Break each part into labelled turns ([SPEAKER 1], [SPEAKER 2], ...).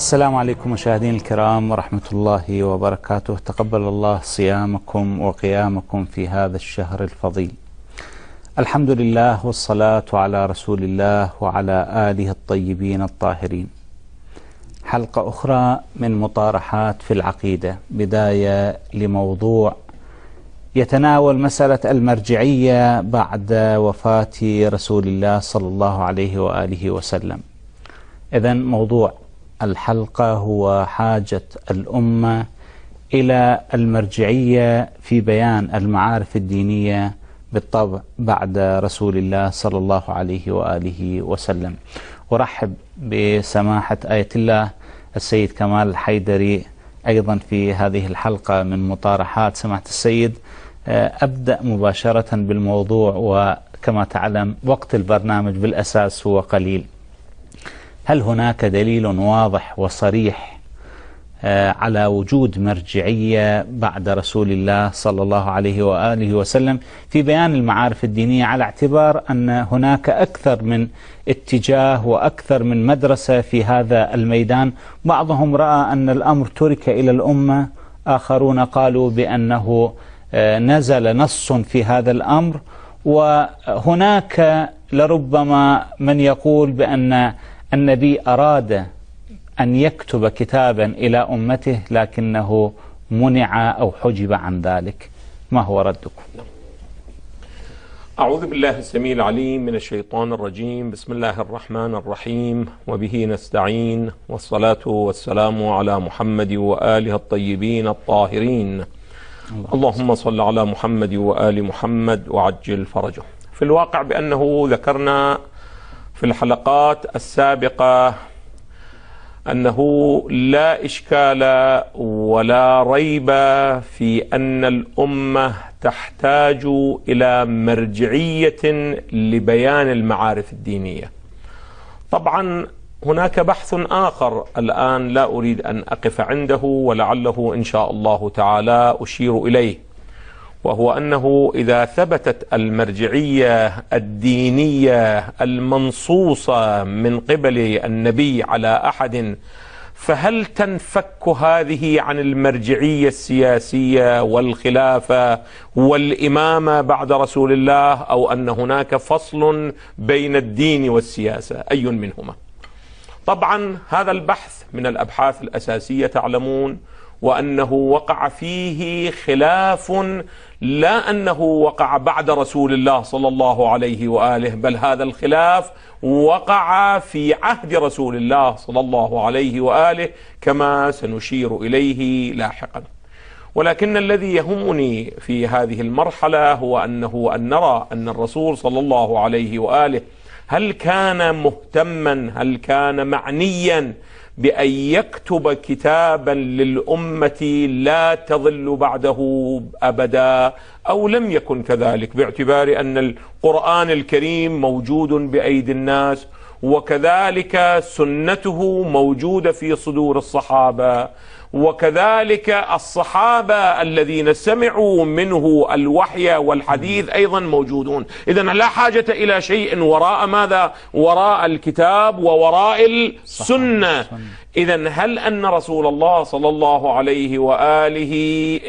[SPEAKER 1] السلام عليكم مشاهدينا الكرام ورحمة الله وبركاته. تقبل الله صيامكم وقيامكم في هذا الشهر الفضيل. الحمد لله والصلاة على رسول الله وعلى آله الطيبين الطاهرين. حلقة أخرى من مطارحات في العقيدة بداية لموضوع يتناول مسألة المرجعية بعد وفاة رسول الله صلى الله عليه وآله وسلم. إذا موضوع الحلقة هو حاجة الأمة إلى المرجعية في بيان المعارف الدينية بالطبع بعد رسول الله صلى الله عليه وآله وسلم. أرحب بسماحة آية الله السيد كمال الحيدري أيضا في هذه الحلقة من مطارحات. سماحة السيد أبدأ مباشرة بالموضوع وكما تعلم وقت البرنامج بالأساس هو قليل. هل هناك دليل واضح وصريح على وجود مرجعية بعد رسول الله صلى الله عليه وآله وسلم في بيان المعارف الدينية على اعتبار أن هناك أكثر من اتجاه وأكثر من مدرسة في هذا الميدان. بعضهم رأى أن الأمر ترك إلى الأمة آخرون قالوا بأنه نزل نص في هذا الأمر. وهناك لربما من يقول بأن النبي أراد أن يكتب كتابا إلى أمته لكنه منع أو حجب عن ذلك. ما هو ردكم؟
[SPEAKER 2] أعوذ بالله السميع العليم من الشيطان الرجيم. بسم الله الرحمن الرحيم. وبه نستعين. والصلاة والسلام على محمد وآله الطيبين الطاهرين. اللهم صل على محمد وآل محمد وعجل فرجه. في الواقع بأنه ذكرنا في الحلقات السابقة أنه لا إشكال ولا ريب في أن الأمة تحتاج إلى مرجعية لبيان المعارف الدينية. طبعا هناك بحث آخر الآن لا أريد أن أقف عنده ولعله إن شاء الله تعالى أشير إليه. وهو أنه إذا ثبتت المرجعية الدينية المنصوصة من قبل النبي على أحد فهل تنفك هذه عن المرجعية السياسية والخلافة والإمامة بعد رسول الله أو أن هناك فصل بين الدين والسياسة؟ أي منهما؟ طبعا هذا البحث من الأبحاث الأساسية تعلمون وأنه وقع فيه خلاف لا أنه وقع بعد رسول الله صلى الله عليه وآله بل هذا الخلاف وقع في عهد رسول الله صلى الله عليه وآله كما سنشير إليه لاحقا. ولكن الذي يهمني في هذه المرحلة هو أنه أن نرى أن الرسول صلى الله عليه وآله هل كان مهتما هل كان معنيا بأن يكتب كتابا للأمة لا تضل بعده أبدا أو لم يكن كذلك باعتبار أن القرآن الكريم موجود بأيدي الناس. وكذلك سنته موجودة في صدور الصحابة. وكذلك الصحابة الذين سمعوا منه الوحي والحديث أيضا موجودون. إذا لا حاجة إلى شيء وراء ماذا؟ وراء الكتاب ووراء السنة. إذا هل أن رسول الله صلى الله عليه وآله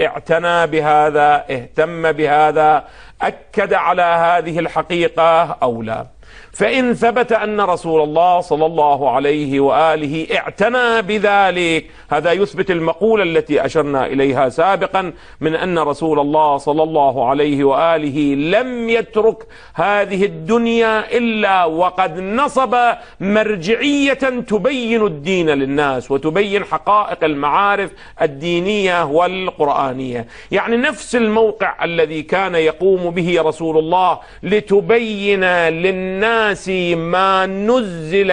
[SPEAKER 2] اعتنى بهذا اهتم بهذا أكد على هذه الحقيقة أو لا؟ فإن ثبت أن رسول الله صلى الله عليه وآله اعتنى بذلك هذا يثبت المقولة التي أشرنا إليها سابقا من أن رسول الله صلى الله عليه وآله لم يترك هذه الدنيا إلا وقد نصب مرجعية تبين الدين للناس وتبين حقائق المعارف الدينية والقرآنية. يعني نفس الموقع الذي كان يقوم به رسول الله لتبين للناس الناس ما نزل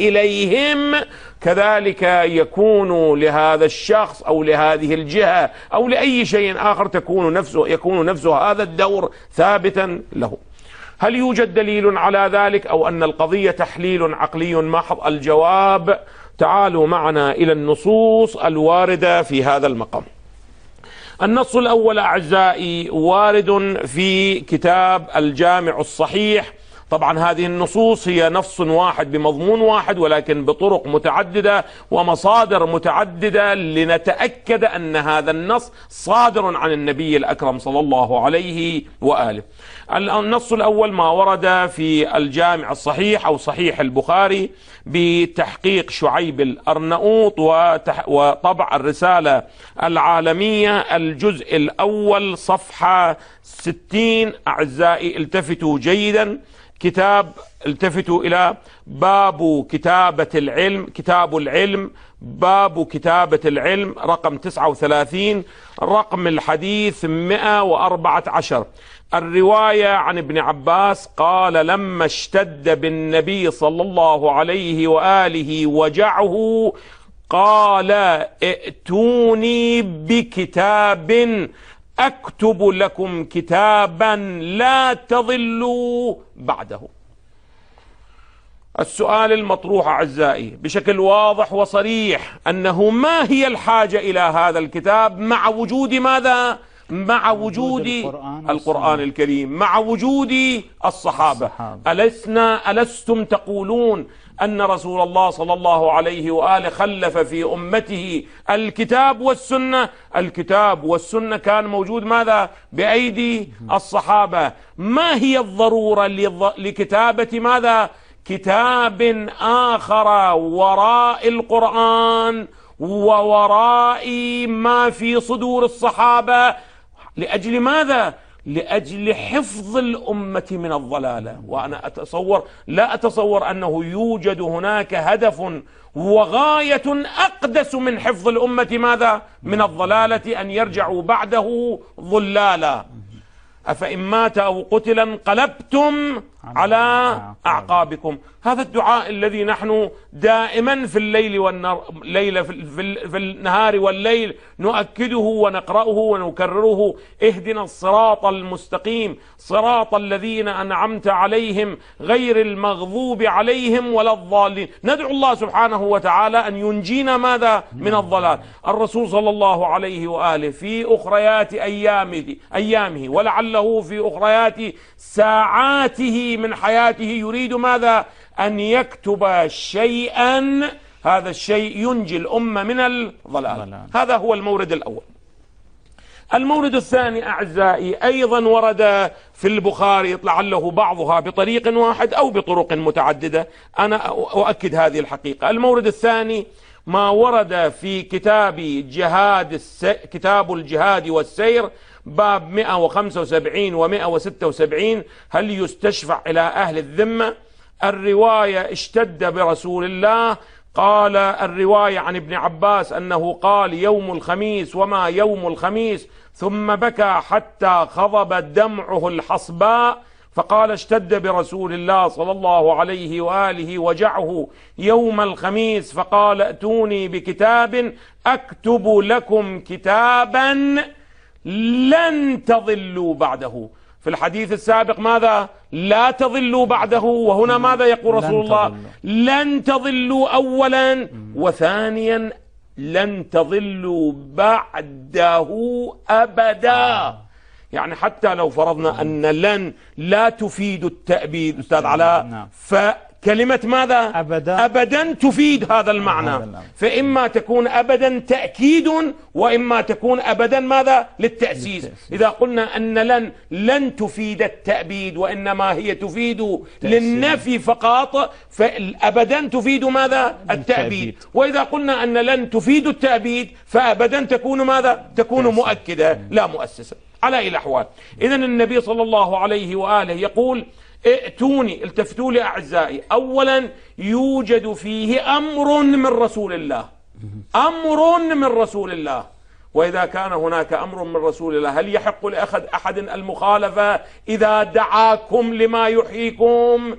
[SPEAKER 2] إليهم كذلك يكون لهذا الشخص أو لهذه الجهة أو لأي شيء آخر تكون نفسه يكون نفسه هذا الدور ثابتا له. هل يوجد دليل على ذلك أو أن القضية تحليل عقلي محض؟ الجواب تعالوا معنا إلى النصوص الواردة في هذا المقام النص الأول أعزائي وارد في كتاب الجامع الصحيح طبعا هذه النصوص هي نص واحد بمضمون واحد ولكن بطرق متعددة ومصادر متعددة لنتأكد أن هذا النص صادر عن النبي الأكرم صلى الله عليه وآله. النص الأول ما ورد في الجامع الصحيح أو صحيح البخاري بتحقيق شعيب الارنؤوط وطبع الرسالة العالمية الجزء الأول صفحة 60 أعزائي التفتوا جيدا كتاب التفتوا إلى باب كتابة العلم كتاب العلم باب كتابة العلم رقم 39 رقم الحديث 114 الرواية عن ابن عباس قال لما اشتد بالنبي صلى الله عليه وآله وجعه قال ائتوني بكتاب أكتب لكم كتابا لا تضلوا بعده. السؤال المطروح أعزائي بشكل واضح وصريح أنه ما هي الحاجة إلى هذا الكتاب؟ مع وجود ماذا؟ مع وجود القرآن, القرآن الكريم. مع وجود الصحابة, الصحابة. ألسنا ألستم تقولون؟ أن رسول الله صلى الله عليه وآله خلف في أمته الكتاب والسنة. الكتاب والسنة كان موجود ماذا؟ بأيدي الصحابة. ما هي الضرورة لكتابة ماذا؟ كتاب آخر وراء القرآن ووراء ما في صدور الصحابة. لأجل ماذا؟ لأجل حفظ الأمة من الضلالة. وأنا أتصور لا أتصور أنه يوجد هناك هدف وغايه أقدس من حفظ الأمة. ماذا؟ من الضلالة أن يرجعوا بعده ضلالا أفإن مات أو قتل انقلبتم على أعقابكم. هذا الدعاء الذي نحن دائما في الليل والنهار ليلة في النهار والليل نؤكده ونقرأه ونكرره. اهدنا الصراط المستقيم صراط الذين أنعمت عليهم غير المغضوب عليهم ولا الضالين. ندعو الله سبحانه وتعالى أن ينجينا ماذا؟ من الضلال. الرسول صلى الله عليه وآله في أخريات أيامه, أيامه ولعله في أخريات ساعاته من حياته يريد ماذا؟ أن يكتب شيئا. هذا الشيء ينجي الأمة من الضلال. هذا هو المورد الأول. المورد الثاني أعزائي أيضا ورد في البخاري لعله بعضها بطريق واحد أو بطرق متعددة. أنا أؤكد هذه الحقيقة. المورد الثاني ما ورد في كتاب جهاد الس... كتاب الجهاد والسير باب 175 و 176 هل يستشفع إلى أهل الذمة؟ الرواية اشتد برسول الله. قال الرواية عن ابن عباس أنه قال يوم الخميس وما يوم الخميس ثم بكى حتى خضب دمعه الحصباء. فقال اشتد برسول الله صلى الله عليه وآله وجعه يوم الخميس فقال ائتوني بكتاب أكتب لكم كتابا لن تضلوا بعده. في الحديث السابق ماذا؟ لا تضلوا بعده. وهنا ماذا يقول رسول الله؟ لن تضلوا اولا. وثانيا لن تضلوا بعده أبدا. يعني حتى لو فرضنا أن لن لا تفيد التأبيد أستاذ علاء. نعم. كلمة ماذا؟
[SPEAKER 1] أبدا.
[SPEAKER 2] أبدا تفيد هذا المعنى. فإما تكون أبدا تأكيد وإما تكون أبدا ماذا؟ للتأسيس. إذا قلنا أن لن لن تفيد التأبيد وإنما هي تفيد للنفي فقط فأبدا تفيد ماذا؟ التأبيد. وإذا قلنا أن لن تفيد التأبيد فأبدا تكون ماذا؟ تكون مؤكدة لا مؤسسة. على أي الأحوال. إذا النبي صلى الله عليه وآله يقول ائتوني التفتوا لي أعزائي. أولا يوجد فيه أمر من رسول الله. أمر من رسول الله. وإذا كان هناك أمر من رسول الله هل يحق لأحد أحد المخالفة إذا دعاكم لما يحييكم؟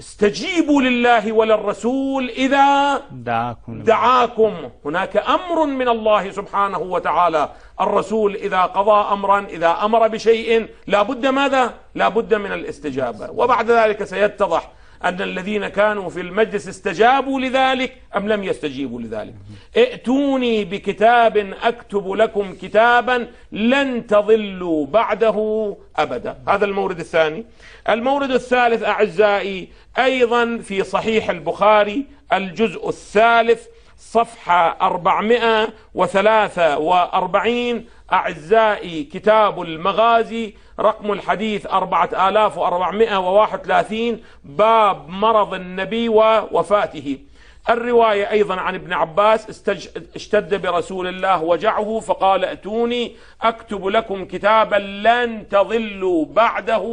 [SPEAKER 2] استجيبوا لله وللرسول إذا
[SPEAKER 1] دعاكم,
[SPEAKER 2] دعاكم. هناك أمر من الله سبحانه وتعالى. الرسول إذا قضى أمرا إذا أمر بشيء لا بد ماذا؟ لا بد من الاستجابة. وبعد ذلك سيتضح أن الذين كانوا في المجلس استجابوا لذلك أم لم يستجيبوا لذلك. ائتوني بكتاب أكتب لكم كتابا لن تضلوا بعده أبدا. هذا المورد الثاني. المورد الثالث أعزائي أيضا في صحيح البخاري الجزء الثالث صفحة 443 أعزائي كتاب المغازي رقم الحديث 4431 باب مرض النبي ووفاته. الرواية أيضا عن ابن عباس اشتد برسول الله وجعه فقال ائتوني أكتب لكم كتابا لن تضلوا بعده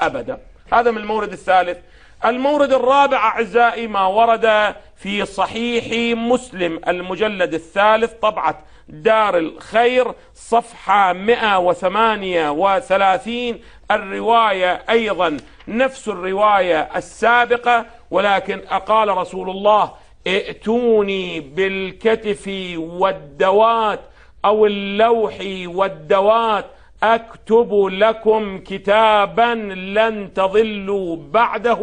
[SPEAKER 2] أبدا. هذا من المورد الثالث. المورد الرابع أعزائي ما ورد في صحيح مسلم المجلد الثالث طبعة دار الخير صفحة 138 الرواية أيضا نفس الرواية السابقة ولكن أقال رسول الله ائتوني بالكتف والدوات أو اللوح والدوات أكتب لكم كتابا لن تضلوا بعده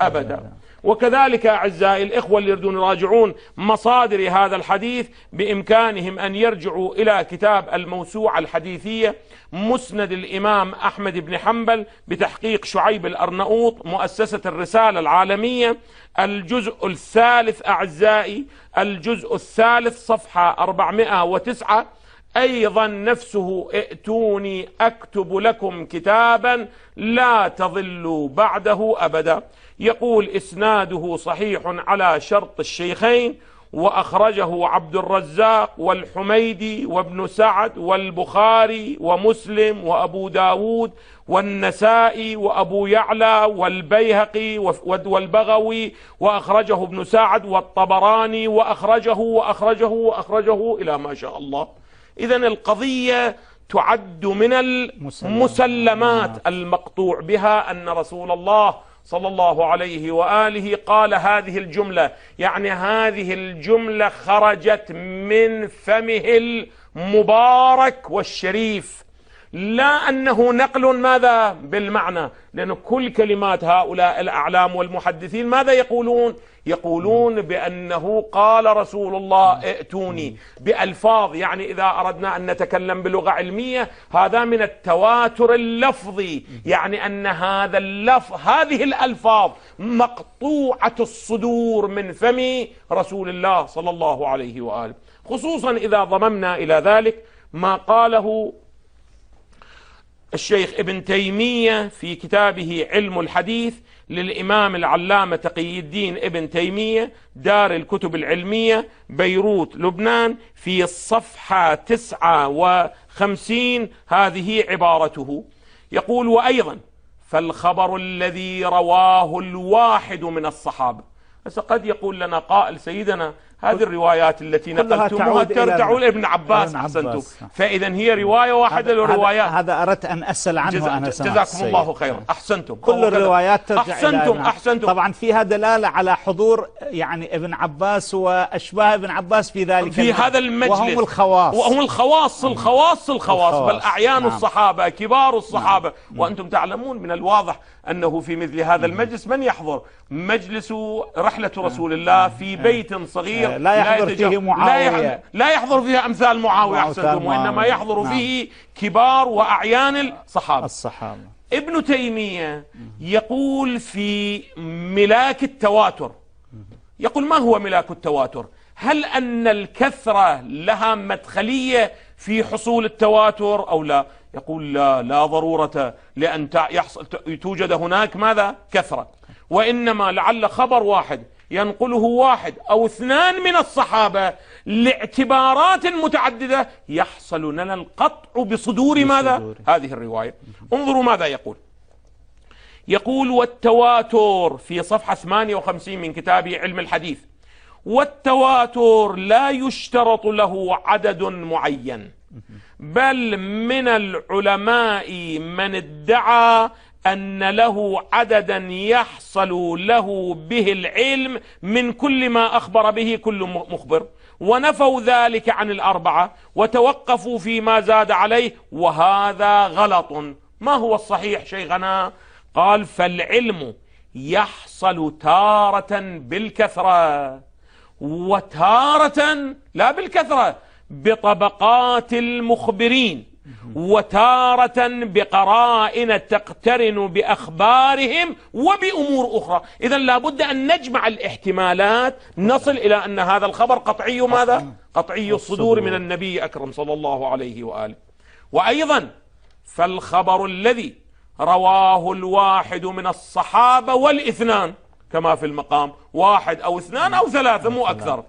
[SPEAKER 2] ابدا. وكذلك أعزائي الإخوة اللي يريدون يراجعون مصادر هذا الحديث بإمكانهم أن يرجعوا إلى كتاب الموسوعة الحديثية مسند الإمام أحمد بن حنبل بتحقيق شعيب الارنؤوط مؤسسة الرسالة العالمية الجزء الثالث أعزائي الجزء الثالث صفحة 409 أيضا نفسه ائتوني أكتب لكم كتابا لا تضلوا بعده ابدا. يقول إسناده صحيح على شرط الشيخين وأخرجه عبد الرزاق والحميدي وابن سعد والبخاري ومسلم وأبو داود والنسائي وأبو يعلى والبيهقي والبغوي وأخرجه ابن سعد والطبراني وأخرجه وأخرجه وأخرجه إلى ما شاء الله. اذا القضية تعد من المسلمات المقطوع بها أن رسول الله صلى الله عليه وآله قال هذه الجملة. يعني هذه الجملة خرجت من فمه المبارك والشريف. لا أنه نقل ماذا بالمعنى لأن كل كلمات هؤلاء الأعلام والمحدثين ماذا يقولون؟ يقولون بأنه قال رسول الله ائتوني بألفاظ يعني إذا أردنا أن نتكلم بلغة علمية هذا من التواتر اللفظي يعني أن هذا اللفظ هذه الألفاظ مقطوعة الصدور من فم رسول الله صلى الله عليه وآله. خصوصا إذا ضممنا إلى ذلك ما قاله الشيخ ابن تيمية في كتابه علم الحديث للإمام العلامة تقي الدين ابن تيمية دار الكتب العلمية بيروت لبنان في الصفحة تسعة وخمسين هذه عبارته. يقول وأيضا فالخبر الذي رواه الواحد من الصحابة. هسه قد يقول لنا قائل سيدنا هذه الروايات التي نقلتموها ترجع لابن عباس أحسنتم. فإذا هي رواية واحدة للروايات.
[SPEAKER 1] هذا أردت أن أسأل عنه
[SPEAKER 2] جزا
[SPEAKER 1] أنا
[SPEAKER 2] جزاكم الله خيرا. أحسنتم.
[SPEAKER 1] كل الروايات ترجع
[SPEAKER 2] أحسنتم أحسنتم.
[SPEAKER 1] طبعا فيها دلالة على حضور يعني ابن عباس وأشباه ابن عباس في ذلك
[SPEAKER 2] في هذا المجلس.
[SPEAKER 1] وهم الخواص.
[SPEAKER 2] وهم الخواص الخواص الخواص. بل أعيان نعم. الصحابة كبار الصحابة. نعم. وأنتم تعلمون من الواضح أنه في مثل هذا المجلس من يحضر؟ مجلس رحلة رسول الله في بيت صغير
[SPEAKER 1] لا يحضر فيه معاوية.
[SPEAKER 2] لا يحضر فيها أمثال معاوية أحسنتم وإنما يحضر نعم. فيه كبار وأعيان الصحابة.
[SPEAKER 1] الصحابة.
[SPEAKER 2] ابن تيمية يقول في ملاك التواتر يقول ما هو ملاك التواتر؟ هل أن الكثرة لها مدخلية في حصول التواتر أو لا؟ يقول لا لا ضرورة لأن يحصل توجد هناك ماذا؟ كثرة. وإنما لعل خبر واحد ينقله واحد أو اثنان من الصحابة لاعتبارات متعددة يحصل لنا القطع بصدور ماذا؟ هذه الرواية. انظروا ماذا يقول. يقول والتواتر في صفحة 58 من كتابه علم الحديث. والتواتر لا يشترط له عدد معين بل من العلماء من ادعى أن له عددا يحصل له به العلم من كل ما أخبر به كل مخبر. ونفوا ذلك عن الأربعة وتوقفوا فيما زاد عليه وهذا غلط. ما هو الصحيح شيخنا؟ قال فالعلم يحصل تارة بالكثرة. وتارة لا بالكثرة بطبقات المخبرين. وتارة بقرائن تقترن بأخبارهم وبأمور أخرى. إذا لابد أن نجمع الاحتمالات نصل إلى أن هذا الخبر قطعي ماذا؟ قطعي. الصدور من النبي أكرم صلى الله عليه وآله. وأيضا فالخبر الذي رواه الواحد من الصحابة والإثنان كما في المقام واحد أو اثنان أو ثلاثة مو أكثر.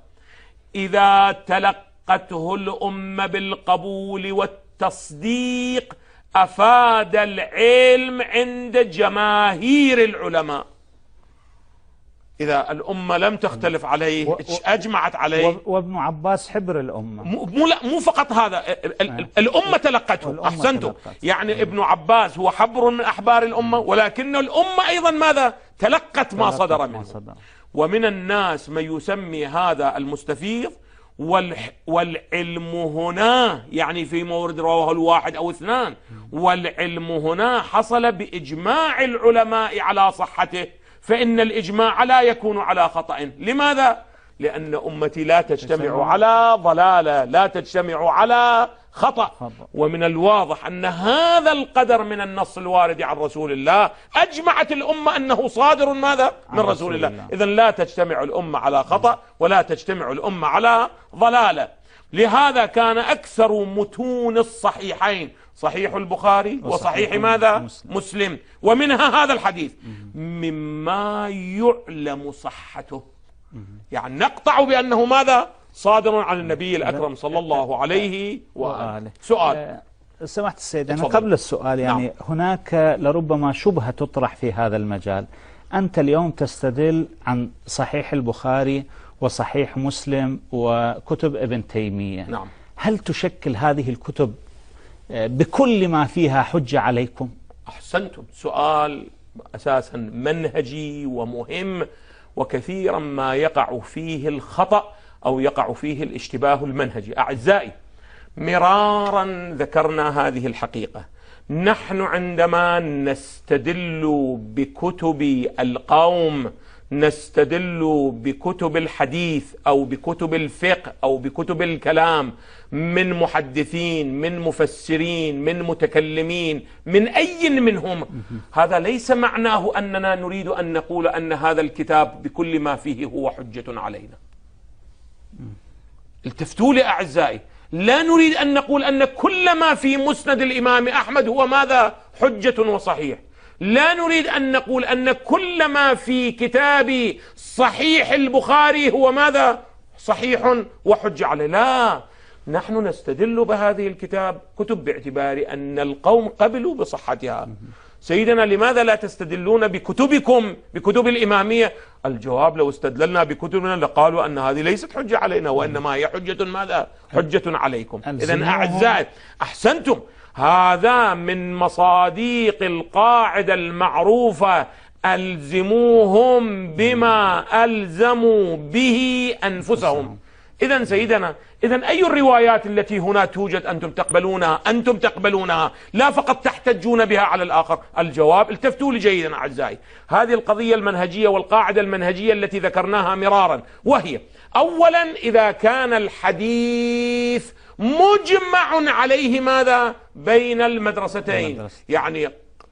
[SPEAKER 2] إذا تلقته الأمة بالقبول والتصديق أفاد العلم عند جماهير العلماء. إذا الأمة لم تختلف عليه
[SPEAKER 1] و-
[SPEAKER 2] أجمعت عليه؟
[SPEAKER 1] وابن عباس حبر الأمة.
[SPEAKER 2] مو لا مو فقط هذا ال- الأمة تلقته أحسنتم.
[SPEAKER 1] تلقت.
[SPEAKER 2] يعني ابن عباس هو حبر من أحبار الأمة ولكن الأمة أيضا ماذا؟ تلقت ما صدر
[SPEAKER 1] ما
[SPEAKER 2] منه.
[SPEAKER 1] صدر.
[SPEAKER 2] ومن الناس من يسمي هذا المستفيض والعلم هنا يعني في مورد رواه الواحد أو اثنان والعلم هنا حصل بإجماع العلماء على صحته فإن الإجماع لا يكون على خطأ لماذا؟ لأن أمتي لا تجتمع. على ضلالة لا تجتمع على خطأ. ومن الواضح أن هذا القدر من النص الوارد عن رسول الله أجمعت الأمة أنه صادر ماذا؟ من رسول
[SPEAKER 1] رسول
[SPEAKER 2] الله
[SPEAKER 1] الله.
[SPEAKER 2] إذا لا تجتمع الأمة على خطأ ولا تجتمع الأمة على ضلالة لهذا كان أكثر متون الصحيحين صحيح البخاري
[SPEAKER 1] وصحيح
[SPEAKER 2] وصحيح ماذا؟
[SPEAKER 1] مسلم.
[SPEAKER 2] مسلم ومنها هذا الحديث مما يعلم صحته يعني نقطع بأنه ماذا؟ صادر عن النبي الأكرم صلى الله عليه وآله. سؤال.
[SPEAKER 1] آه، سمحت السيد أنا. قبل السؤال يعني
[SPEAKER 2] نعم.
[SPEAKER 1] هناك لربما شبهة تطرح في هذا المجال. أنت اليوم تستدل عن صحيح البخاري وصحيح مسلم وكتب ابن تيمية.
[SPEAKER 2] نعم.
[SPEAKER 1] هل تشكل هذه الكتب آه، بكل ما فيها حجة عليكم؟
[SPEAKER 2] أحسنتم. سؤال أساسا منهجي ومهم وكثيرا ما يقع فيه الخطأ. أو يقع فيه الاشتباه المنهجي. أعزائي مرارا ذكرنا هذه الحقيقة. نحن عندما نستدل بكتب القوم نستدل بكتب الحديث أو بكتب الفقه أو بكتب الكلام من محدثين من مفسرين من متكلمين من أي منهم. هذا ليس معناه أننا نريد أن نقول أن هذا الكتاب بكل ما فيه هو حجة علينا. التفتوا لي أعزائي. لا نريد أن نقول أن كل ما في مسند الإمام أحمد هو ماذا؟ حجة وصحيح. لا نريد أن نقول أن كل ما في كتاب صحيح البخاري هو ماذا؟ صحيح وحجه عليه. لا. نحن نستدل بهذه الكتاب كتب باعتبار أن القوم قبلوا بصحتها. سيدنا لماذا لا تستدلون بكتبكم بكتب الإمامية؟ الجواب لو استدللنا بكتبنا لقالوا أن هذه ليست حجة علينا وإنما هي حجة ماذا؟ حجة عليكم. إذا. أعزائي أحسنتم. هذا من مصاديق القاعدة المعروفة ألزموهم بما ألزموا به أنفسهم. إذا سيدنا إذا أي الروايات التي هنا توجد أنتم تقبلونها؟ أنتم تقبلونها؟ لا فقط تحتجون بها على الآخر. الجواب التفتوا لي جيدا أعزائي. هذه القضية المنهجية والقاعدة المنهجية التي ذكرناها مرارا وهي أولا إذا كان الحديث مجمع عليه ماذا؟ بين المدرستين. يعني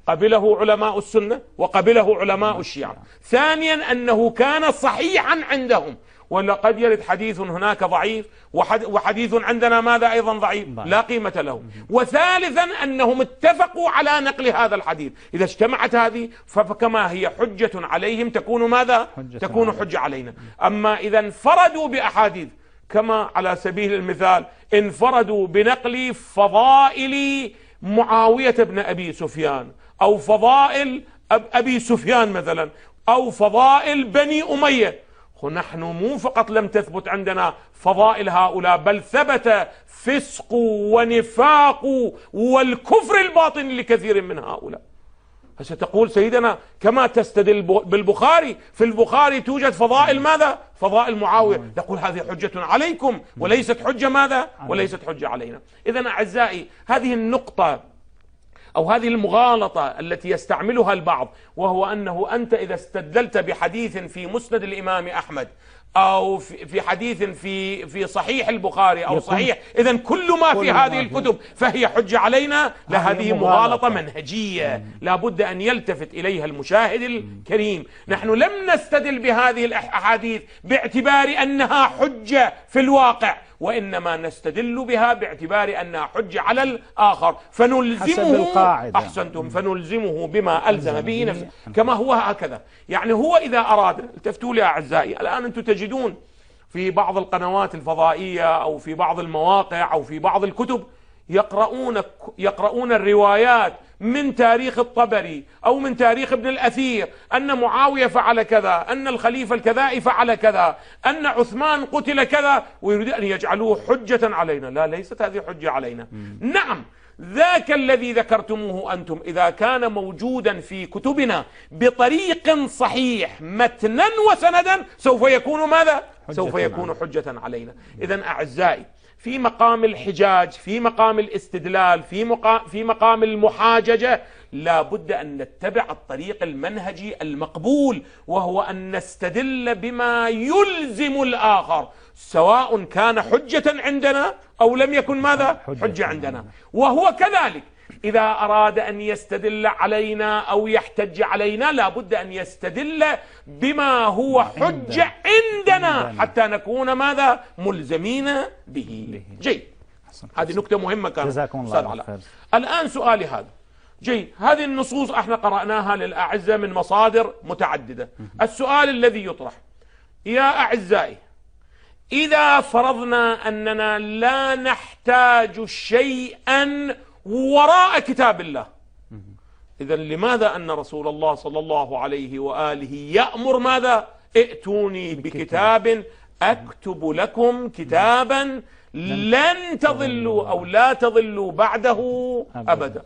[SPEAKER 2] قبله علماء السنة وقبله علماء الشيعة. ثانيا أنه كان صحيحا عندهم. ولقد يرد حديث هناك ضعيف وحد- وحديث عندنا ماذا أيضا ضعيف. لا قيمة له. وثالثا أنهم اتفقوا على نقل هذا الحديث. إذا اجتمعت هذه فكما هي حجة عليهم تكون ماذا؟
[SPEAKER 1] حجة
[SPEAKER 2] تكون. حجة علينا. أما إذا انفردوا بأحاديث كما على سبيل المثال انفردوا بنقل فضائل معاوية بن أبي سفيان أو فضائل أب- أبي سفيان مثلا أو فضائل بني أمية نحن مو فقط لم تثبت عندنا فضائل هؤلاء بل ثبت فسق ونفاق والكفر الباطن لكثير من هؤلاء. هسه تقول سيدنا كما تستدل بالبخاري في البخاري توجد فضائل ماذا؟ فضائل معاوية. نقول هذه حجة عليكم وليست حجة ماذا؟ وليست حجة علينا. إذا أعزائي هذه النقطة أو هذه المغالطة التي يستعملها البعض وهو أنه أنت إذا استدلت بحديث في مسند الإمام أحمد أو في حديث في في صحيح البخاري أو صحيح. اذا كل ما في هذه الكتب فهي حجه علينا لا هذه مغالطة منهجية. لا بد أن يلتفت إليها المشاهد الكريم. نحن لم نستدل بهذه الاحاديث باعتبار أنها حجه في الواقع وإنما نستدل بها باعتبار أنها حجة على الآخر. فنلزمه أحسنتم. فنلزمه بما ألزم به نفسه. كما هو هكذا. يعني هو إذا أراد التفتوا لي أعزائي الآن أنتم تجدون في بعض القنوات الفضائية أو في بعض المواقع أو في بعض الكتب يقرؤون يقرؤون الروايات من تاريخ الطبري أو من تاريخ ابن الأثير أن معاوية فعل كذا، أن الخليفة الكذائي فعل كذا، أن عثمان قتل كذا ويريد أن يجعلوه حجة علينا، لا ليست هذه حجة علينا. نعم ذاك الذي ذكرتموه أنتم إذا كان موجودا في كتبنا بطريق صحيح متنا وسندا سوف يكون ماذا؟ سوف يكون حجة علينا. اذا أعزائي في مقام الحجاج في مقام الاستدلال في مقام, في مقام المحاججة لا بد أن نتبع الطريق المنهجي المقبول وهو أن نستدل بما يلزم الآخر سواء كان حجة عندنا أو لم يكن ماذا؟ حجة عندنا. وهو كذلك. إذا أراد أن يستدل علينا أو يحتج علينا لا بد أن يستدل بما هو حجة عندنا حتى نكون ماذا؟ ملزمين به. جيد. هذه نكتة مهمة كانت.
[SPEAKER 1] جزاكم الله خير.
[SPEAKER 2] الآن سؤالي هذا. جيد. هذه النصوص إحنا قرأناها للأعزة من مصادر متعددة. السؤال الذي يطرح يا أعزائي إذا فرضنا أننا لا نحتاج شيئا وراء كتاب الله إذا لماذا أن رسول الله صلى الله عليه وآله يأمر ماذا؟ ائتوني بكتاب. أكتب لكم كتابا لن تضلوا أو لا تضلوا بعده أبدا.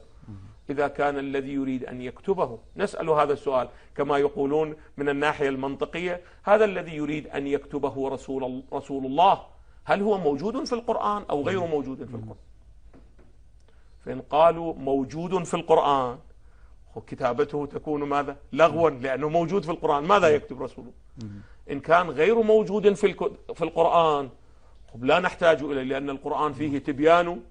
[SPEAKER 2] إذا كان الذي يريد أن يكتبه. نسأل هذا السؤال. كما يقولون من الناحية المنطقية هذا الذي يريد أن يكتبه رسول, رسول الله هل هو موجود في القرآن أو غير موجود في القرآن؟ فإن قالوا موجود في القرآن وكتابته تكون ماذا؟ لغوا لأنه موجود في القرآن. ماذا يكتب رسوله؟ إن كان غير موجود في في القرآن لا نحتاج إليه لأن القرآن فيه تبيان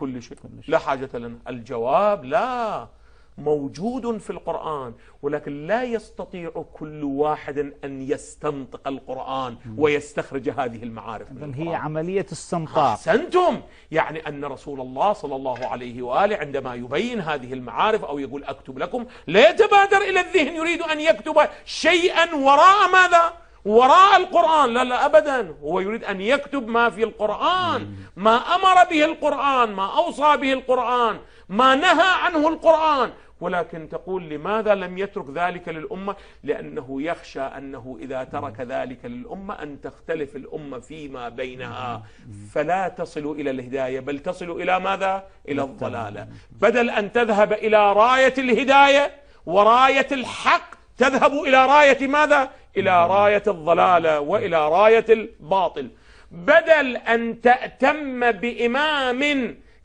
[SPEAKER 2] كل شيء. لا حاجة لنا. الجواب لا. موجود في القرآن ولكن لا يستطيع كل واحد أن يستنطق القرآن ويستخرج هذه المعارف
[SPEAKER 1] من هي عملية استنطاق
[SPEAKER 2] أحسنتم؟ يعني أن رسول الله صلى الله عليه وآله عندما يبين هذه المعارف أو يقول أكتب لكم لا يتبادر إلى الذهن يريد أن يكتب شيئا وراء ماذا؟ وراء القرآن. لا لا أبدا. هو يريد أن يكتب ما في القرآن ما أمر به القرآن ما أوصى به القرآن ما نهى عنه القرآن. ولكن تقول لماذا لم يترك ذلك للأمة؟ لأنه يخشى أنه إذا ترك ذلك للأمة أن تختلف الأمة فيما بينها. فلا تصل إلى الهداية بل تصل إلى ماذا؟ إلى الضلالة. بدل أن تذهب إلى راية الهداية وراية الحق تذهب إلى راية ماذا؟ إلى راية الضلالة وإلى راية الباطل. بدل أن تأتم بإمام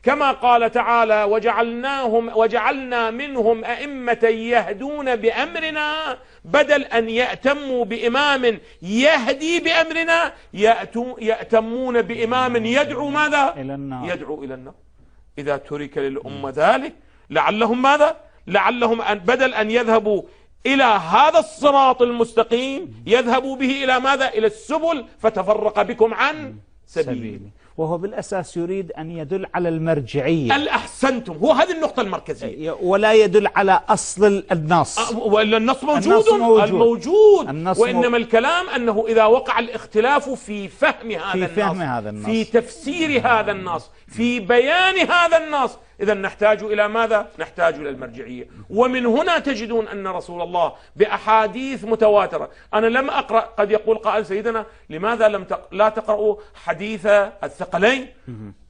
[SPEAKER 2] كما قال تعالى وجعلناهم وجعلنا منهم أئمة يهدون بأمرنا بدل أن يأتموا بإمام يهدي بأمرنا يأتمون بإمام يدعو ماذا؟
[SPEAKER 1] إلى النار.
[SPEAKER 2] يدعو إلى النار. إذا ترك للأمة ذلك لعلهم ماذا؟ لعلهم أن بدل أن يذهبوا إلى هذا الصراط المستقيم يذهبوا به إلى ماذا؟ إلى السبل فتفرق بكم عن سبيل
[SPEAKER 1] وهو بالأساس يريد أن يدل على المرجعية.
[SPEAKER 2] الأحسنتم هو هذه النقطة المركزية.
[SPEAKER 1] ولا يدل على أصل النص.
[SPEAKER 2] أه، وإلا النص موجود. النص موجود, الموجود. النص وإنما الكلام أنه إذا وقع الاختلاف في فهم هذا في النص
[SPEAKER 1] فهم هذا النص.
[SPEAKER 2] في تفسير هذا النص في بيان هذا النص إذا نحتاج إلى ماذا؟ نحتاج إلى المرجعية. ومن هنا تجدون أن رسول الله بأحاديث متواترة. أنا لم أقرأ قد يقول قائل سيدنا لماذا لم تق... لا تقرأوا حديث الثقلين؟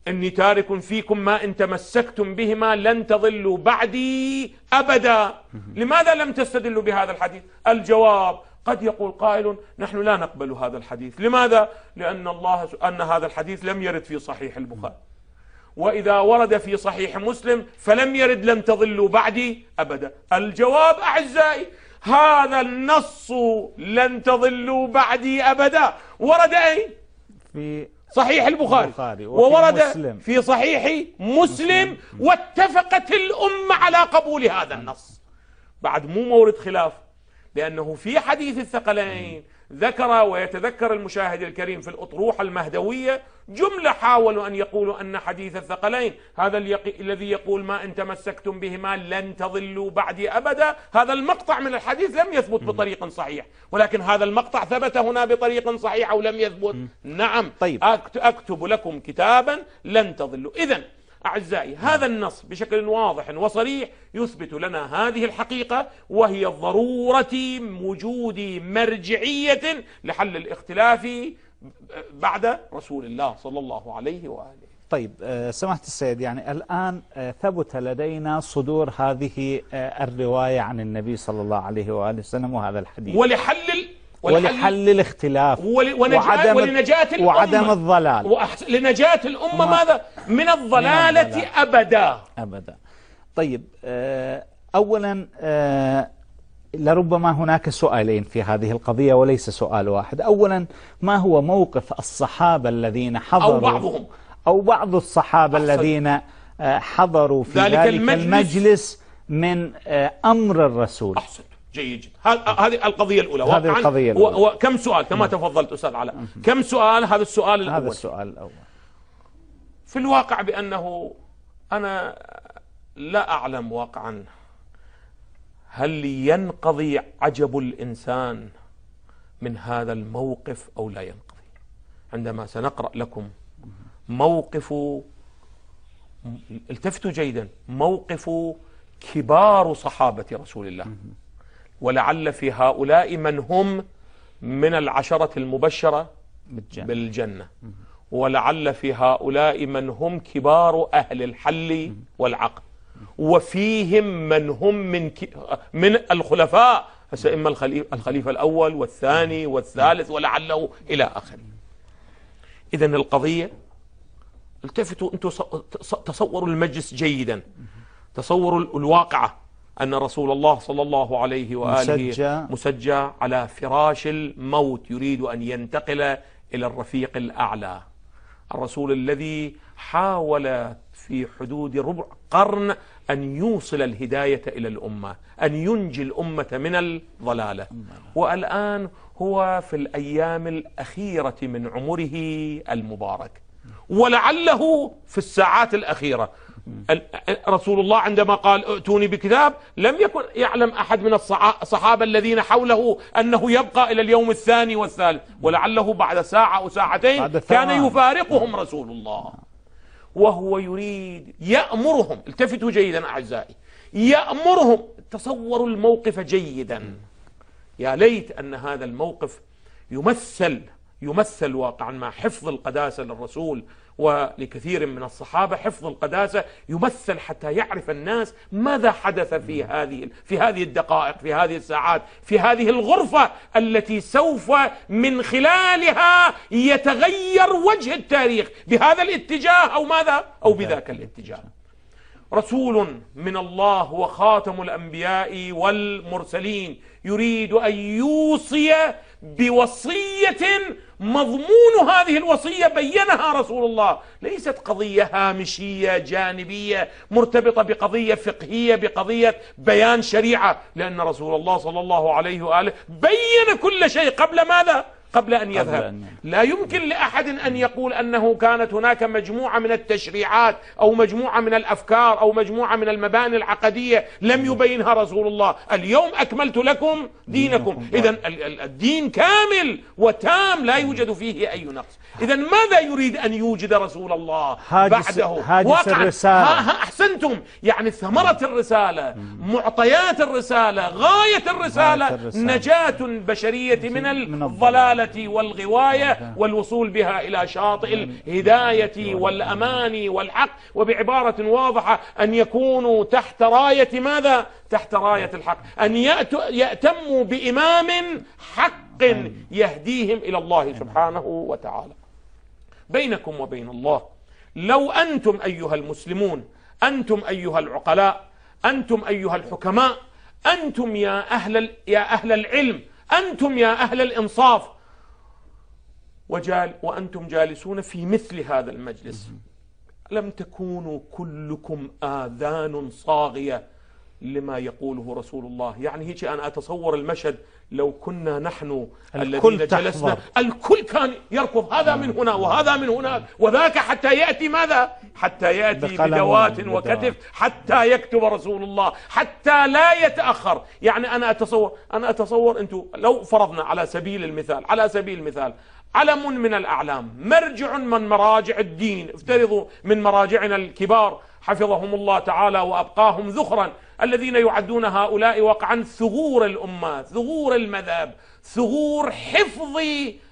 [SPEAKER 2] إني تارك فيكم ما إن تمسكتم بهما لن تضلوا بعدي أبدا. لماذا لم تستدلوا بهذا الحديث؟ الجواب قد يقول قائل نحن لا نقبل هذا الحديث. لماذا؟ لأن الله أن هذا الحديث لم يرد في صحيح البخاري. وإذا ورد في صحيح مسلم فلم يرد لن تضلوا بعدي أبدا. الجواب أعزائي هذا النص لن تضلوا بعدي أبدا. ورد أين
[SPEAKER 1] في
[SPEAKER 2] صحيح البخاري,
[SPEAKER 1] البخاري.
[SPEAKER 2] وورد
[SPEAKER 1] مسلم.
[SPEAKER 2] في صحيح مسلم. واتفقت الأمة على قبول هذا النص. بعد مو مورد خلاف لأنه في حديث الثقلين ذكر ويتذكر المشاهد الكريم في الأطروحة المهدوية جملة حاولوا أن يقولوا أن حديث الثقلين هذا. الذي يقول ما إن تمسكتم بهما لن تضلوا بعدي أبدا هذا المقطع من الحديث لم يثبت بطريق صحيح ولكن هذا المقطع ثبت هنا بطريق صحيح أو لم يثبت نعم
[SPEAKER 1] طيب.
[SPEAKER 2] أكت- أكتب لكم كتابا لن تضلوا إذا أعزائي هذا النص بشكل واضح وصريح يثبت لنا هذه الحقيقة وهي ضرورة وجود مرجعية لحل الاختلاف بعد رسول الله صلى الله عليه وآله.
[SPEAKER 1] طيب آه، سماحة السيد يعني الآن آه، ثبت لدينا صدور هذه آه، الرواية عن النبي صلى الله عليه وآله وسلم وهذا الحديث.
[SPEAKER 2] ولحل
[SPEAKER 1] ولحل الاختلاف
[SPEAKER 2] ول- ونجاة
[SPEAKER 1] وعدم
[SPEAKER 2] ولنجاة الأمة
[SPEAKER 1] وعدم الضلال
[SPEAKER 2] وأحس... لنجاة الأمة ماذا؟ من الضلالة
[SPEAKER 1] الضلال.
[SPEAKER 2] أبدا
[SPEAKER 1] أبدا طيب آه، أولا آه، لربما هناك سؤالين في هذه القضية وليس سؤال واحد أولا ما هو موقف الصحابة الذين حضروا
[SPEAKER 2] أو بعضهم.
[SPEAKER 1] أو بعض الصحابة
[SPEAKER 2] أحسن.
[SPEAKER 1] الذين آه، حضروا في
[SPEAKER 2] ذلك
[SPEAKER 1] ذلك,
[SPEAKER 2] المجلس.
[SPEAKER 1] المجلس من أمر الرسول
[SPEAKER 2] أحسنت جيد. جدا هذ- هذه القضية الأولى.
[SPEAKER 1] هذه
[SPEAKER 2] و-
[SPEAKER 1] الأولى.
[SPEAKER 2] وكم سؤال؟ كما تفضلت أستاذ علاء. كم سؤال؟ هذا السؤال
[SPEAKER 1] هذا
[SPEAKER 2] الأول.
[SPEAKER 1] السؤال الأول.
[SPEAKER 2] في الواقع بأنه أنا لا أعلم واقعا هل ينقضي عجب الإنسان من هذا الموقف أو لا ينقضي. عندما سنقرأ لكم موقف التفتوا جيدا موقف كبار صحابة رسول الله. ولعل في هؤلاء من هم من العشرة المبشرة
[SPEAKER 1] بالجنة.
[SPEAKER 2] بالجنة. ولعل في هؤلاء من هم كبار أهل الحل والعقل. وفيهم من هم من ك... من الخلفاء. هسه إما الخليفة, الأول والثاني والثالث ولعله إلى آخره. إذا القضية التفتوا أنتم تصوروا المجلس جيدا. تصوروا ال- الواقعة. أن رسول الله صلى الله عليه وآله
[SPEAKER 1] مسجى.
[SPEAKER 2] مسجى على فراش الموت يريد أن ينتقل إلى الرفيق الأعلى. الرسول الذي حاول في حدود ربع قرن أن يوصل الهداية إلى الأمة أن ينجي الأمة من الضلالة. والآن هو في الأيام الأخيرة من عمره المبارك. ولعله في الساعات الأخيرة ال- رسول الله عندما قال ائتوني بكتاب لم يكن يعلم أحد من الصحا- الصحابة الذين حوله أنه يبقى إلى اليوم الثاني والثالث ولعله بعد ساعة أو ساعتين كان. يفارقهم رسول الله. وهو يريد يأمرهم التفتوا جيدا أعزائي يأمرهم. تصوروا الموقف جيدا. يا ليت أن هذا الموقف يمثل يمثل واقعا مع حفظ القداسة للرسول ولكثير من الصحابة حفظ القداسة يمثل حتى يعرف الناس ماذا حدث في هذه في هذه الدقائق في هذه الساعات في هذه الغرفة التي سوف من خلالها يتغير وجه التاريخ بهذا الاتجاه أو ماذا؟ أو بذاك الاتجاه. رسول من الله وخاتم الأنبياء والمرسلين يريد أن يوصي بوصية مضمون هذه الوصية بينها رسول الله. ليست قضية هامشية جانبية مرتبطة بقضية فقهية بقضية بيان شريعة. لأن رسول الله صلى الله عليه وآله بين كل شيء. قبل ماذا؟ قبل أن يذهب.
[SPEAKER 1] أن يذهب.
[SPEAKER 2] لا يمكن لأحد أن يقول أنه كانت هناك مجموعة من التشريعات أو مجموعة من الأفكار أو مجموعة من المباني العقدية لم يبينها رسول الله. اليوم أكملت لكم دينكم. إذا الدين كامل وتام لا يوجد فيه أي نقص. إذا ماذا يريد أن يوجد رسول الله
[SPEAKER 1] هاجس-
[SPEAKER 2] بعده؟
[SPEAKER 1] هاجس
[SPEAKER 2] واقعاً
[SPEAKER 1] الرسالة.
[SPEAKER 2] ها أحسنتم. يعني ثمرة الرسالة معطيات الرسالة غاية الرسالة
[SPEAKER 1] غاية الرسالة.
[SPEAKER 2] نجاة البشرية من
[SPEAKER 1] من
[SPEAKER 2] والغواية والوصول بها إلى شاطئ الهداية والأمان والحق. وبعبارة واضحة أن يكونوا تحت راية ماذا؟ تحت راية الحق. أن يأتموا بإمام حق يهديهم إلى الله سبحانه وتعالى. بينكم وبين الله لو أنتم أيها المسلمون أنتم أيها العقلاء أنتم أيها الحكماء أنتم يا أهل, يا أهل العلم أنتم يا أهل الإنصاف وجال وأنتم جالسون في مثل هذا المجلس. لم تكونوا كلكم آذان صاغية لما يقوله رسول الله. يعني هيك أنا أتصور المشهد لو كنا نحن الذين جلسنا. الكل كان يركض. هذا من هنا وهذا من هناك وذاك حتى يأتي ماذا؟ حتى يأتي بدوات. وكتف. حتى يكتب رسول الله. حتى لا يتأخر. يعني أنا أتصور أنا أتصور أنتم لو فرضنا على سبيل المثال على سبيل المثال علم من الأعلام مرجع من مراجع الدين. افترضوا من مراجعنا الكبار حفظهم الله تعالى وأبقاهم ذخرا الذين يعدون هؤلاء وقعا ثغور الأمة ثغور المذهب ثغور حفظ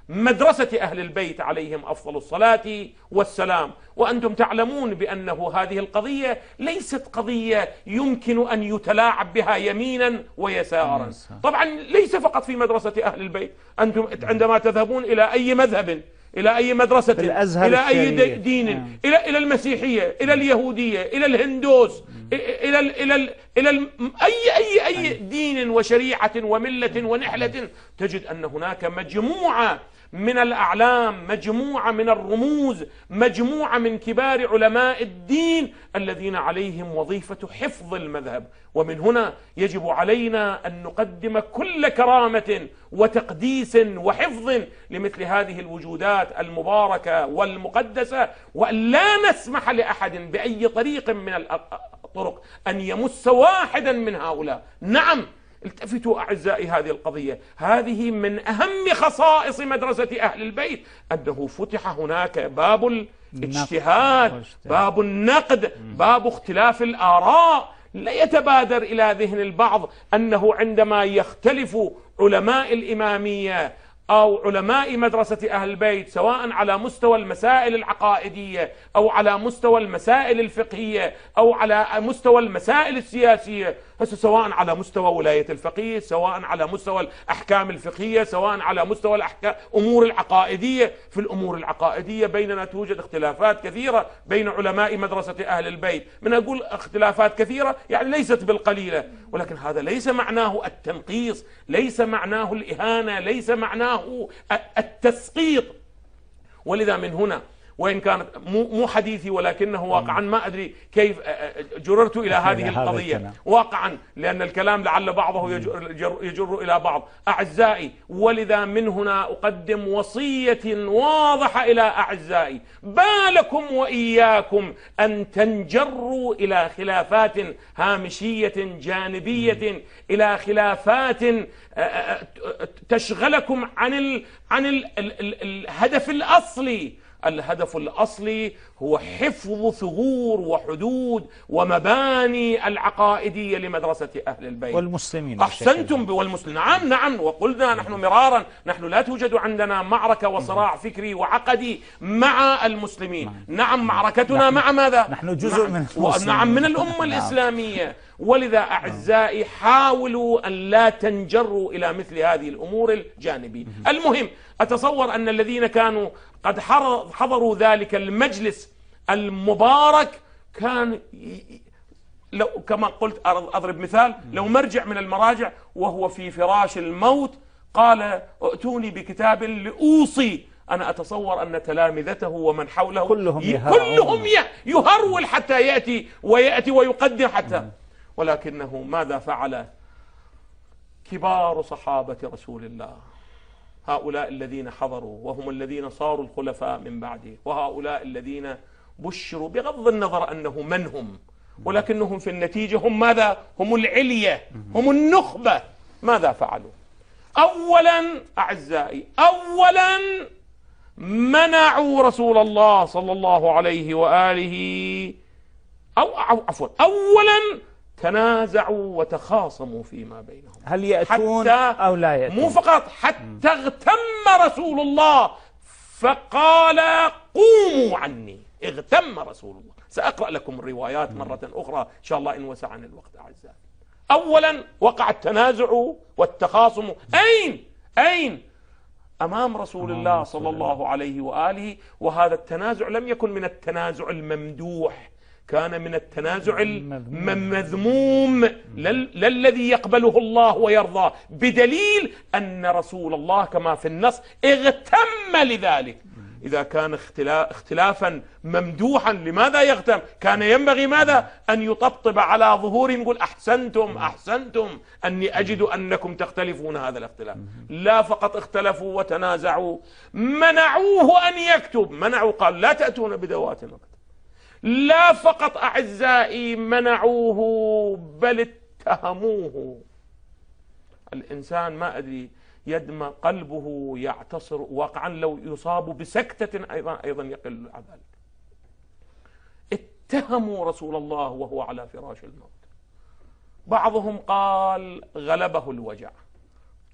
[SPEAKER 2] مدرسة أهل البيت عليهم أفضل الصلاة والسلام. وأنتم تعلمون بأنه هذه القضية ليست قضية يمكن أن يتلاعب بها يمينا ويسارا. طبعا ليس فقط في مدرسة أهل البيت. أنتم عندما تذهبون إلى أي مذهب إلى أي مدرسة إلى أي دين آه. إلى إلى المسيحية إلى اليهودية إلى الهندوس إلى ال إلى ال إلى ال أي أي أي. دين وشريعة وملة ونحلة. تجد أن هناك مجموعة من الأعلام مجموعة من الرموز مجموعة من كبار علماء الدين الذين عليهم وظيفة حفظ المذهب. ومن هنا يجب علينا أن نقدم كل كرامة وتقديس وحفظ لمثل هذه الوجودات المباركة والمقدسة وأن لا نسمح لأحد بأي طريق من الطرق أن يمس واحدا من هؤلاء. نعم التفتوا أعزائي هذه القضية. هذه من أهم خصائص مدرسة أهل البيت. أنه فتح هناك باب الاجتهاد باب النقد باب اختلاف الآراء. لا يتبادر إلى ذهن البعض أنه عندما يختلف علماء الإمامية أو علماء مدرسة أهل البيت سواء على مستوى المسائل العقائدية أو على مستوى المسائل الفقهية أو على مستوى المسائل السياسية هسه سواء على مستوى ولاية الفقيه سواء على مستوى الأحكام الفقهية سواء على مستوى الأحكام أمور العقائدية. في الأمور العقائدية بيننا توجد اختلافات كثيرة بين علماء مدرسة أهل البيت. من أقول اختلافات كثيرة يعني ليست بالقليلة ولكن هذا ليس معناه التنقيص ليس معناه الإهانة ليس معناه التسقيط. ولذا من هنا وإن كانت مو حديثي ولكنه واقعا ما أدري كيف جررت إلى هذه القضية واقعا لأن الكلام لعل بعضه يجر, يجر إلى بعض. أعزائي ولذا من هنا أقدم وصية واضحة إلى أعزائي. بالكم وإياكم أن تنجروا إلى خلافات هامشية جانبية إلى خلافات تشغلكم عن ال عن ال الهدف الأصلي. الهدف الأصلي هو حفظ ثغور وحدود ومباني العقائدية لمدرسة أهل البيت.
[SPEAKER 1] والمسلمين
[SPEAKER 2] أحسنتم والمسلمين. نعم نعم. وقلنا نحن مرارا نحن لا توجد عندنا معركة وصراع فكري وعقدي مع المسلمين. نعم, معركتنا نحن مع ماذا؟
[SPEAKER 1] نحن جزء من
[SPEAKER 2] المسلمين. نعم من الأمة نعم. الإسلامية. ولذا أعزائي حاولوا أن لا تنجروا إلى مثل هذه الأمور الجانبية. المهم أتصور أن الذين كانوا قد حضروا ذلك المجلس المبارك كان لو كما قلت أضرب مثال لو مرجع من المراجع وهو في فراش الموت قال ائتوني بكتاب لأوصي أنا أتصور أن تلامذته ومن حوله
[SPEAKER 1] كلهم,
[SPEAKER 2] كلهم يهرول حتى يأتي ويأتي ويقدم حتى. ولكنه ماذا فعل؟ كبار صحابة رسول الله. هؤلاء الذين حضروا وهم الذين صاروا الخلفاء من بعده وهؤلاء الذين بشروا بغض النظر أنه من هم ولكنهم في النتيجة هم ماذا؟ هم العلية هم النخبة. ماذا فعلوا؟ أولا أعزائي أولا منعوا رسول الله صلى الله عليه وآله أو عفوا أولا تنازعوا وتخاصموا فيما بينهم.
[SPEAKER 1] هل يأتون أو لا يأتون؟
[SPEAKER 2] مو فقط حتى اغتم رسول الله فقال قوموا عني. اغتم رسول الله. سأقرأ لكم الروايات مرة أخرى إن شاء الله إن وسعني الوقت أعزائي. أولا وقع التنازع والتخاصم. أين؟ أين؟ أمام رسول الله صلى الله. عليه وآله. وهذا التنازع لم يكن من التنازع الممدوح. كان من التنازع المذموم لا الذي يقبله الله ويرضاه. بدليل أن رسول الله كما في النص اغتم لذلك. إذا كان اختلافا ممدوحا لماذا يغتم؟ كان ينبغي ماذا؟ أن يطبطب على ظهور يقول أحسنتم أحسنتم أني أجد أنكم تختلفون هذا الاختلاف. لا فقط اختلفوا وتنازعوا منعوه أن يكتب. منعوا قال لا تأتون بدوات وقت لا فقط أعزائي منعوه بل اتهموه. الإنسان ما أدري يدمى قلبه يعتصر واقعا لو يصاب بسكتة أيضا أيضا يقل عن ذلك. اتهموا رسول الله وهو على فراش الموت. بعضهم قال غلبه الوجع.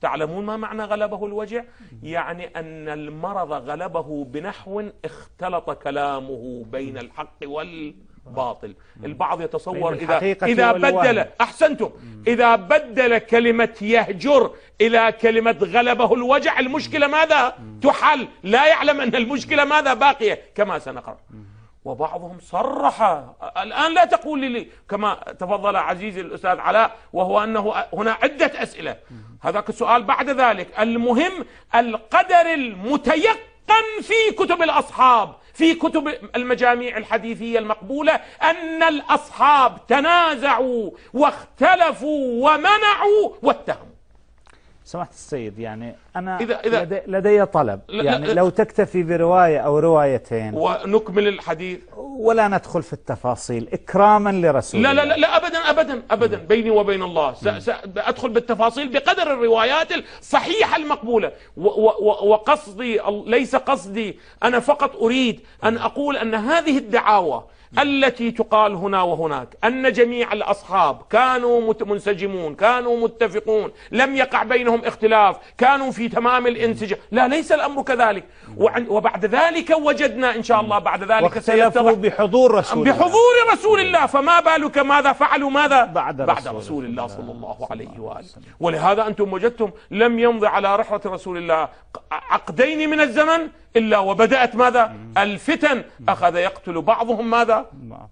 [SPEAKER 2] تعلمون ما معنى غلبه الوجع؟ يعني أن المرض غلبه بنحو اختلط كلامه بين الحق والباطل. البعض يتصور إذا, إذا بدل أحسنتم. إذا بدل كلمة يهجر إلى كلمة غلبه الوجع المشكلة ماذا؟ تحل. لا يعلم أن المشكلة ماذا؟ باقية. كما سنقرأ. وبعضهم صرح. الآن لا تقول لي كما تفضل عزيزي الأستاذ علاء وهو أنه هنا عدة أسئلة. هذاك السؤال بعد ذلك. المهم القدر المتيقن في كتب الأصحاب في كتب المجاميع الحديثية المقبولة أن الأصحاب تنازعوا واختلفوا ومنعوا واتهموا.
[SPEAKER 1] سمحت السيد يعني أنا إذا إذا لدي, لدي طلب. يعني لو تكتفي برواية أو روايتين.
[SPEAKER 2] ونكمل الحديث.
[SPEAKER 1] ولا ندخل في التفاصيل إكراما لرسول
[SPEAKER 2] لا لا لا, لا أبدا أبدا أبدا بيني وبين الله. سأدخل بالتفاصيل بقدر الروايات الصحيحة المقبولة. وقصدي ليس قصدي أنا فقط أريد أن أقول أن هذه الدعاوى التي تقال هنا وهناك أن جميع الأصحاب كانوا منسجمون كانوا متفقون لم يقع بينهم اختلاف كانوا في تمام الانسجام. لا ليس الأمر كذلك. وبعد ذلك وجدنا إن شاء الله بعد ذلك
[SPEAKER 1] سيتضح بحضور رسول
[SPEAKER 2] الله. بحضور رسول الله. فما بالك ماذا فعلوا ماذا بعد, بعد رسول, رسول الله صلى الله عليه وآله. ولهذا أنتم وجدتم لم يمضي على رحلة رسول الله. عقدين من الزمن إلا وبدأت ماذا؟ الفتن. أخذ يقتل بعضهم ماذا؟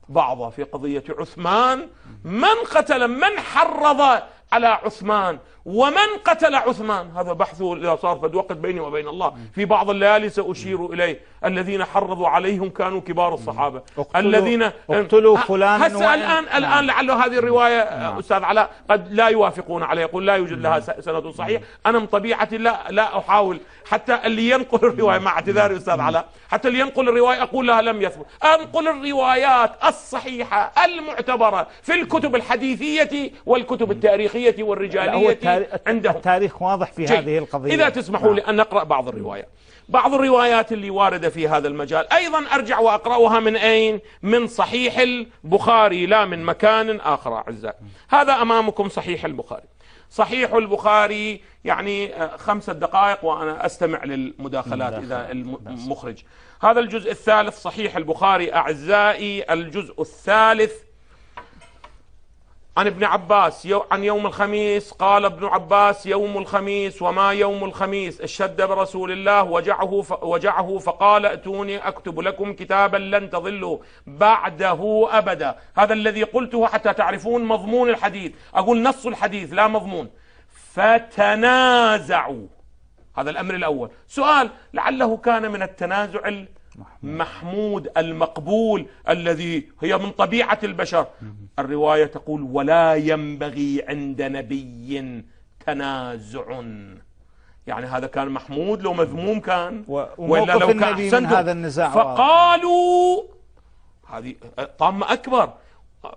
[SPEAKER 2] بعضا. في قضية عثمان من قتل؟ من حرض على عثمان؟ ومن قتل عثمان؟ هذا بحثه إذا صار فد وقت بيني وبين الله. في بعض الليالي سأشير إليه. الذين حرضوا عليهم كانوا كبار الصحابة.
[SPEAKER 1] اقتلوا الذين اقتلوا فلان
[SPEAKER 2] هسه الآن الآن نعم. لعله هذه الرواية نعم. أستاذ علاء قد لا يوافقون عليه يقول لا يوجد لها سند صحيح. أنا من طبيعتي لا لا أحاول. حتى اللي ينقل الرواية مع اعتذاري أستاذ علاء حتى اللي ينقل الرواية أقول لها لم يثبت. أنقل الروايات الصحيحة المعتبرة في الكتب الحديثية والكتب التاريخية والرجالية
[SPEAKER 1] عندهم. التاريخ واضح في هذه القضية.
[SPEAKER 2] إذا تسمحوا لي نعم. أن نقرأ بعض الروايات. بعض الروايات اللي واردة في هذا المجال. أيضا أرجع وأقرأها من أين؟ من صحيح البخاري لا من مكان آخر أعزائي. هذا أمامكم صحيح البخاري. صحيح البخاري يعني آه، خمسة دقائق وأنا أستمع للمداخلات إذا المخرج هذا الجزء الثالث صحيح البخاري. أعزائي الجزء الثالث عن ابن عباس يو عن يوم الخميس قال ابن عباس يوم الخميس وما يوم الخميس. اشتد برسول الله وجعه وجعه فقال ائتوني أكتب لكم كتابا لن تضلوا بعده أبدا. هذا الذي قلته حتى تعرفون مضمون الحديث. أقول نص الحديث لا مضمون. فتنازعوا. هذا الأمر الأول. سؤال لعله كان من التنازع محمود. المقبول الذي هي من طبيعة البشر. الرواية تقول ولا ينبغي عند نبي تنازع. يعني هذا كان محمود لو مذموم كان.
[SPEAKER 1] وإلا لو كان من هذا النزاع
[SPEAKER 2] فقالوا هذه طامة أكبر.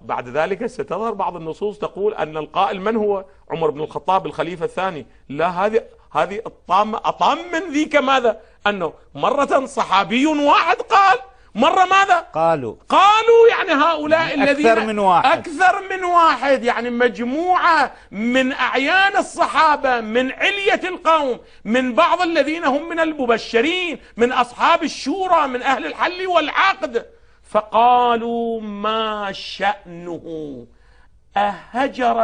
[SPEAKER 2] بعد ذلك ستظهر بعض النصوص تقول أن القائل من هو؟ عمر بن الخطاب الخليفة الثاني. لا هذه هذه الطامة أطام من ذيك ماذا؟ أنه مرة صحابي واحد قال مرة ماذا؟
[SPEAKER 1] قالوا.
[SPEAKER 2] قالوا يعني هؤلاء الذين
[SPEAKER 1] أكثر من واحد.
[SPEAKER 2] أكثر من واحد يعني مجموعة من أعيان الصحابة من علية القوم من بعض الذين هم من المبشرين من أصحاب الشورى من أهل الحل والعقد. فقالوا ما شأنه؟ أهجر.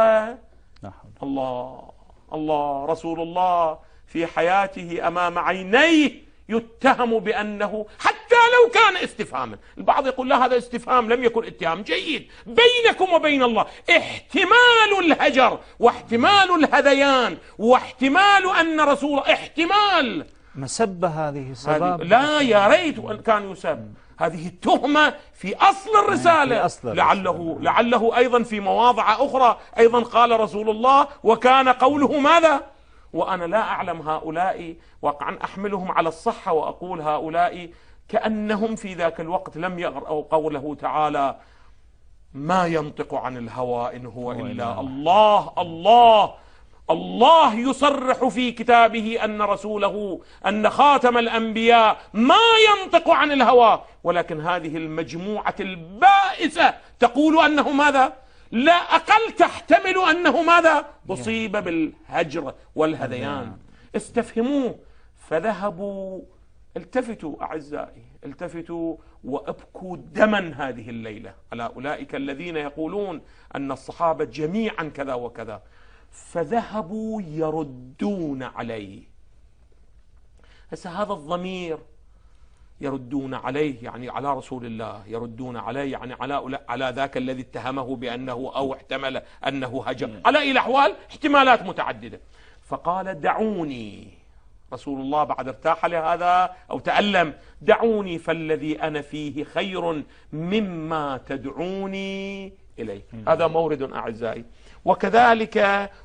[SPEAKER 2] الله. الله رسول الله في حياته أمام عينيه يتهم بأنه حتى لو كان استفهاما، البعض يقول لا هذا استفهام لم يكن اتهام. جيد. بينكم وبين الله احتمال الهجر واحتمال الهذيان واحتمال أن رسول احتمال
[SPEAKER 1] مسبة هذه سباب
[SPEAKER 2] لا يا ريت أن كان يسب. هذه التهمة في أصل الرسالة.
[SPEAKER 1] في أصل
[SPEAKER 2] لعله
[SPEAKER 1] الرسالة.
[SPEAKER 2] لعله أيضا في مواضع أخرى. أيضا قال رسول الله وكان قوله ماذا؟ وأنا لا أعلم هؤلاء واقعا أحملهم على الصحة وأقول هؤلاء كأنهم في ذاك الوقت لم يقرأوا قوله تعالى ما ينطق عن الهوى إن هو إلا الله الله الله. يصرح في كتابه أن رسوله أن خاتم الأنبياء ما ينطق عن الهوى. ولكن هذه المجموعة البائسة تقول أنه ماذا؟ لا أقل تحتمل أنه ماذا؟ أصيب بالهجر والهذيان. استفهموه فذهبوا. التفتوا أعزائي التفتوا وأبكوا دما هذه الليلة. على أولئك الذين يقولون أن الصحابة جميعا كذا وكذا. فذهبوا يردون عليه. هسه هذا الضمير يردون عليه يعني على رسول الله يردون عليه يعني على على ذاك الذي اتهمه بأنه أو احتمل أنه هجر على اي الاحوال احتمالات متعددة. فقال دعوني. رسول الله بعد ارتاح لهذا أو تألم دعوني فالذي أنا فيه خير مما تدعوني إليه. هذا مورد أعزائي. وكذلك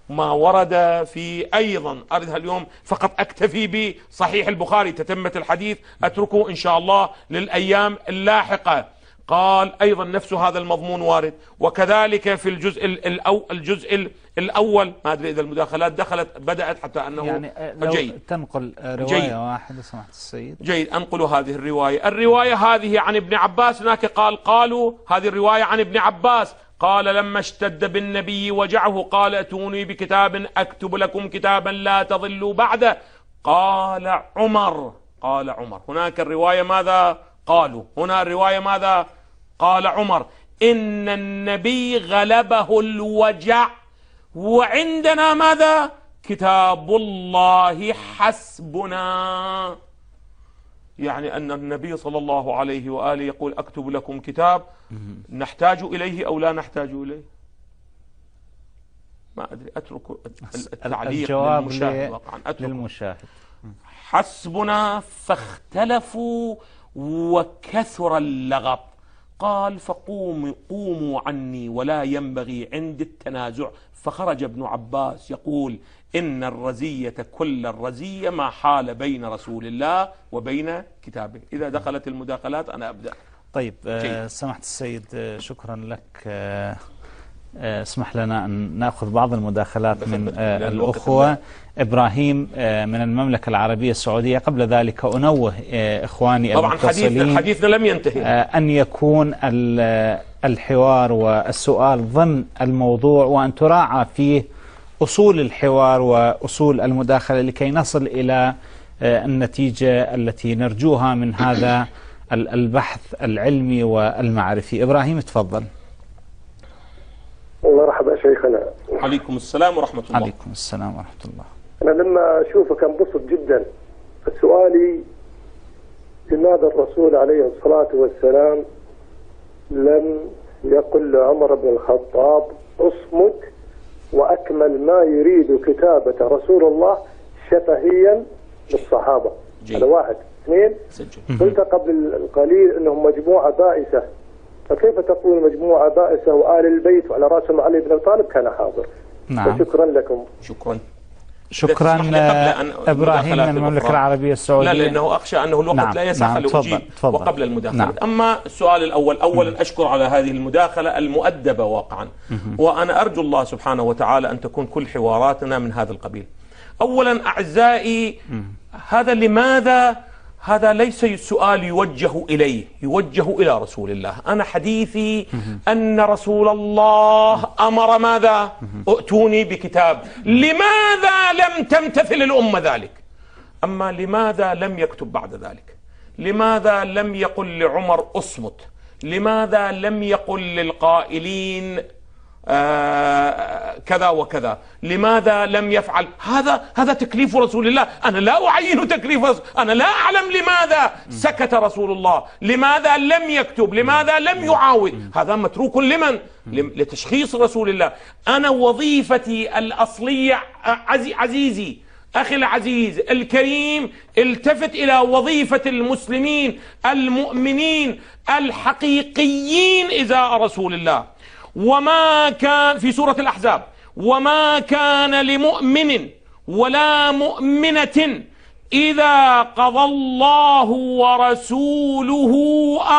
[SPEAKER 2] ما ورد في أيضا اردها اليوم فقط أكتفي بصحيح البخاري تتمه الحديث أتركه إن شاء الله للأيام اللاحقة. قال أيضا نفس هذا المضمون وارد. وكذلك في الجزء الأو الجزء الأول ما أدري إذا المداخلات دخلت بدأت حتى أنه
[SPEAKER 1] يعني لو
[SPEAKER 2] جيد.
[SPEAKER 1] تنقل رواية
[SPEAKER 2] جيد.
[SPEAKER 1] واحدة سمحت السيد.
[SPEAKER 2] جيد. أنقل هذه الرواية، الرواية هذه عن ابن عباس هناك قال قالوا هذه الرواية عن ابن عباس. قال لما اشتد بالنبي وجعه قال اتوني بكتاب اكتب لكم كتابا لا تضلوا بعده. قال عمر قال عمر. هناك الرواية ماذا؟ قالوا. هنا الرواية ماذا؟ قال عمر إن النبي غلبه الوجع وعندنا ماذا؟ كتاب الله حسبنا. يعني أن النبي صلى الله عليه وآله يقول أكتب لكم كتاب نحتاج إليه أو لا نحتاج إليه؟ ما أدري أترك التعليق للمشاهد واقعا أترك
[SPEAKER 1] للمشاهد.
[SPEAKER 2] حسبنا فاختلفوا وكثر اللغط قال فقوموا قوموا عني ولا ينبغي عندي التنازع. فخرج ابن عباس يقول إن الرزية كل الرزية ما حال بين رسول الله وبين كتابه. إذا دخلت المداخلات أنا أبدأ.
[SPEAKER 1] طيب آه،. سمحت السيد آه، شكرا لك. آه، آه، اسمح لنا أن نأخذ بعض المداخلات من آه، الأخوة إبراهيم آه، من المملكة العربية السعودية. قبل ذلك أنوه آه، إخواني
[SPEAKER 2] طبعا حديث
[SPEAKER 1] المتصلين
[SPEAKER 2] حديثنا لم ينتهي.
[SPEAKER 1] آه، أن يكون ال- الحوار والسؤال ضمن الموضوع وأن تراعى فيه أصول الحوار وأصول المداخلة لكي نصل إلى آه، النتيجة التي نرجوها من هذا ال- البحث العلمي والمعرفي. إبراهيم تفضل.
[SPEAKER 3] مرحبا شيخنا.
[SPEAKER 2] عليكم السلام ورحمة الله.
[SPEAKER 1] عليكم السلام ورحمة الله.
[SPEAKER 3] أنا لما أشوفك انبسط جدا سؤالي لماذا الرسول عليه الصلاة والسلام لم يقل لعمر بن الخطاب اصمت وأكمل ما يريد كتابة رسول الله شفهيا للصحابة. هذا واحد. اثنين قلت قبل قليل إنهم مجموعة بائسة. فكيف تقول مجموعة بائسة وآل البيت وعلى راسهم علي بن أبي طالب؟ كان حاضر.
[SPEAKER 1] نعم.
[SPEAKER 3] فشكرا لكم.
[SPEAKER 2] شكرا.
[SPEAKER 1] شكرا
[SPEAKER 2] قبل أن-
[SPEAKER 1] آه، إبراهيم من
[SPEAKER 2] الأخرى.
[SPEAKER 1] العربية السعودية.
[SPEAKER 2] لا لأنه أخشى أنه الوقت
[SPEAKER 1] نعم،
[SPEAKER 2] لا يسمح
[SPEAKER 1] نعم،
[SPEAKER 2] لاجيب. وقبل المداخلة.
[SPEAKER 1] نعم.
[SPEAKER 2] أما السؤال الأول اولا أشكر على هذه المداخلة المؤدبة واقعا. وأنا أرجو الله سبحانه وتعالى أن تكون كل حواراتنا من هذا القبيل. اولا أعزائي هذا لماذا هذا ليس سؤال يوجه إليه يوجه إلى رسول الله. أنا حديثي أن رسول الله أمر ماذا؟ ائتوني بكتاب. لماذا لم تمتثل الأمة ذلك؟ أما لماذا لم يكتب بعد ذلك؟ لماذا لم يقل لعمر أصمت؟ لماذا لم يقل للقائلين كذا وكذا. لماذا لم يفعل؟ هذا هذا تكليف رسول الله. أنا لا أعين تكليف رسول أنا لا أعلم لماذا سكت رسول الله. لماذا لم يكتب؟ لماذا لم يعاود؟ هذا متروك لمن؟ لتشخيص رسول الله. أنا وظيفتي الأصلية عزيزي أخي العزيز الكريم التفت إلى وظيفة المسلمين المؤمنين الحقيقيين إزاء رسول الله. وما كان في سورة الأحزاب. وما كان لمؤمن ولا مؤمنة إذا قضى الله ورسوله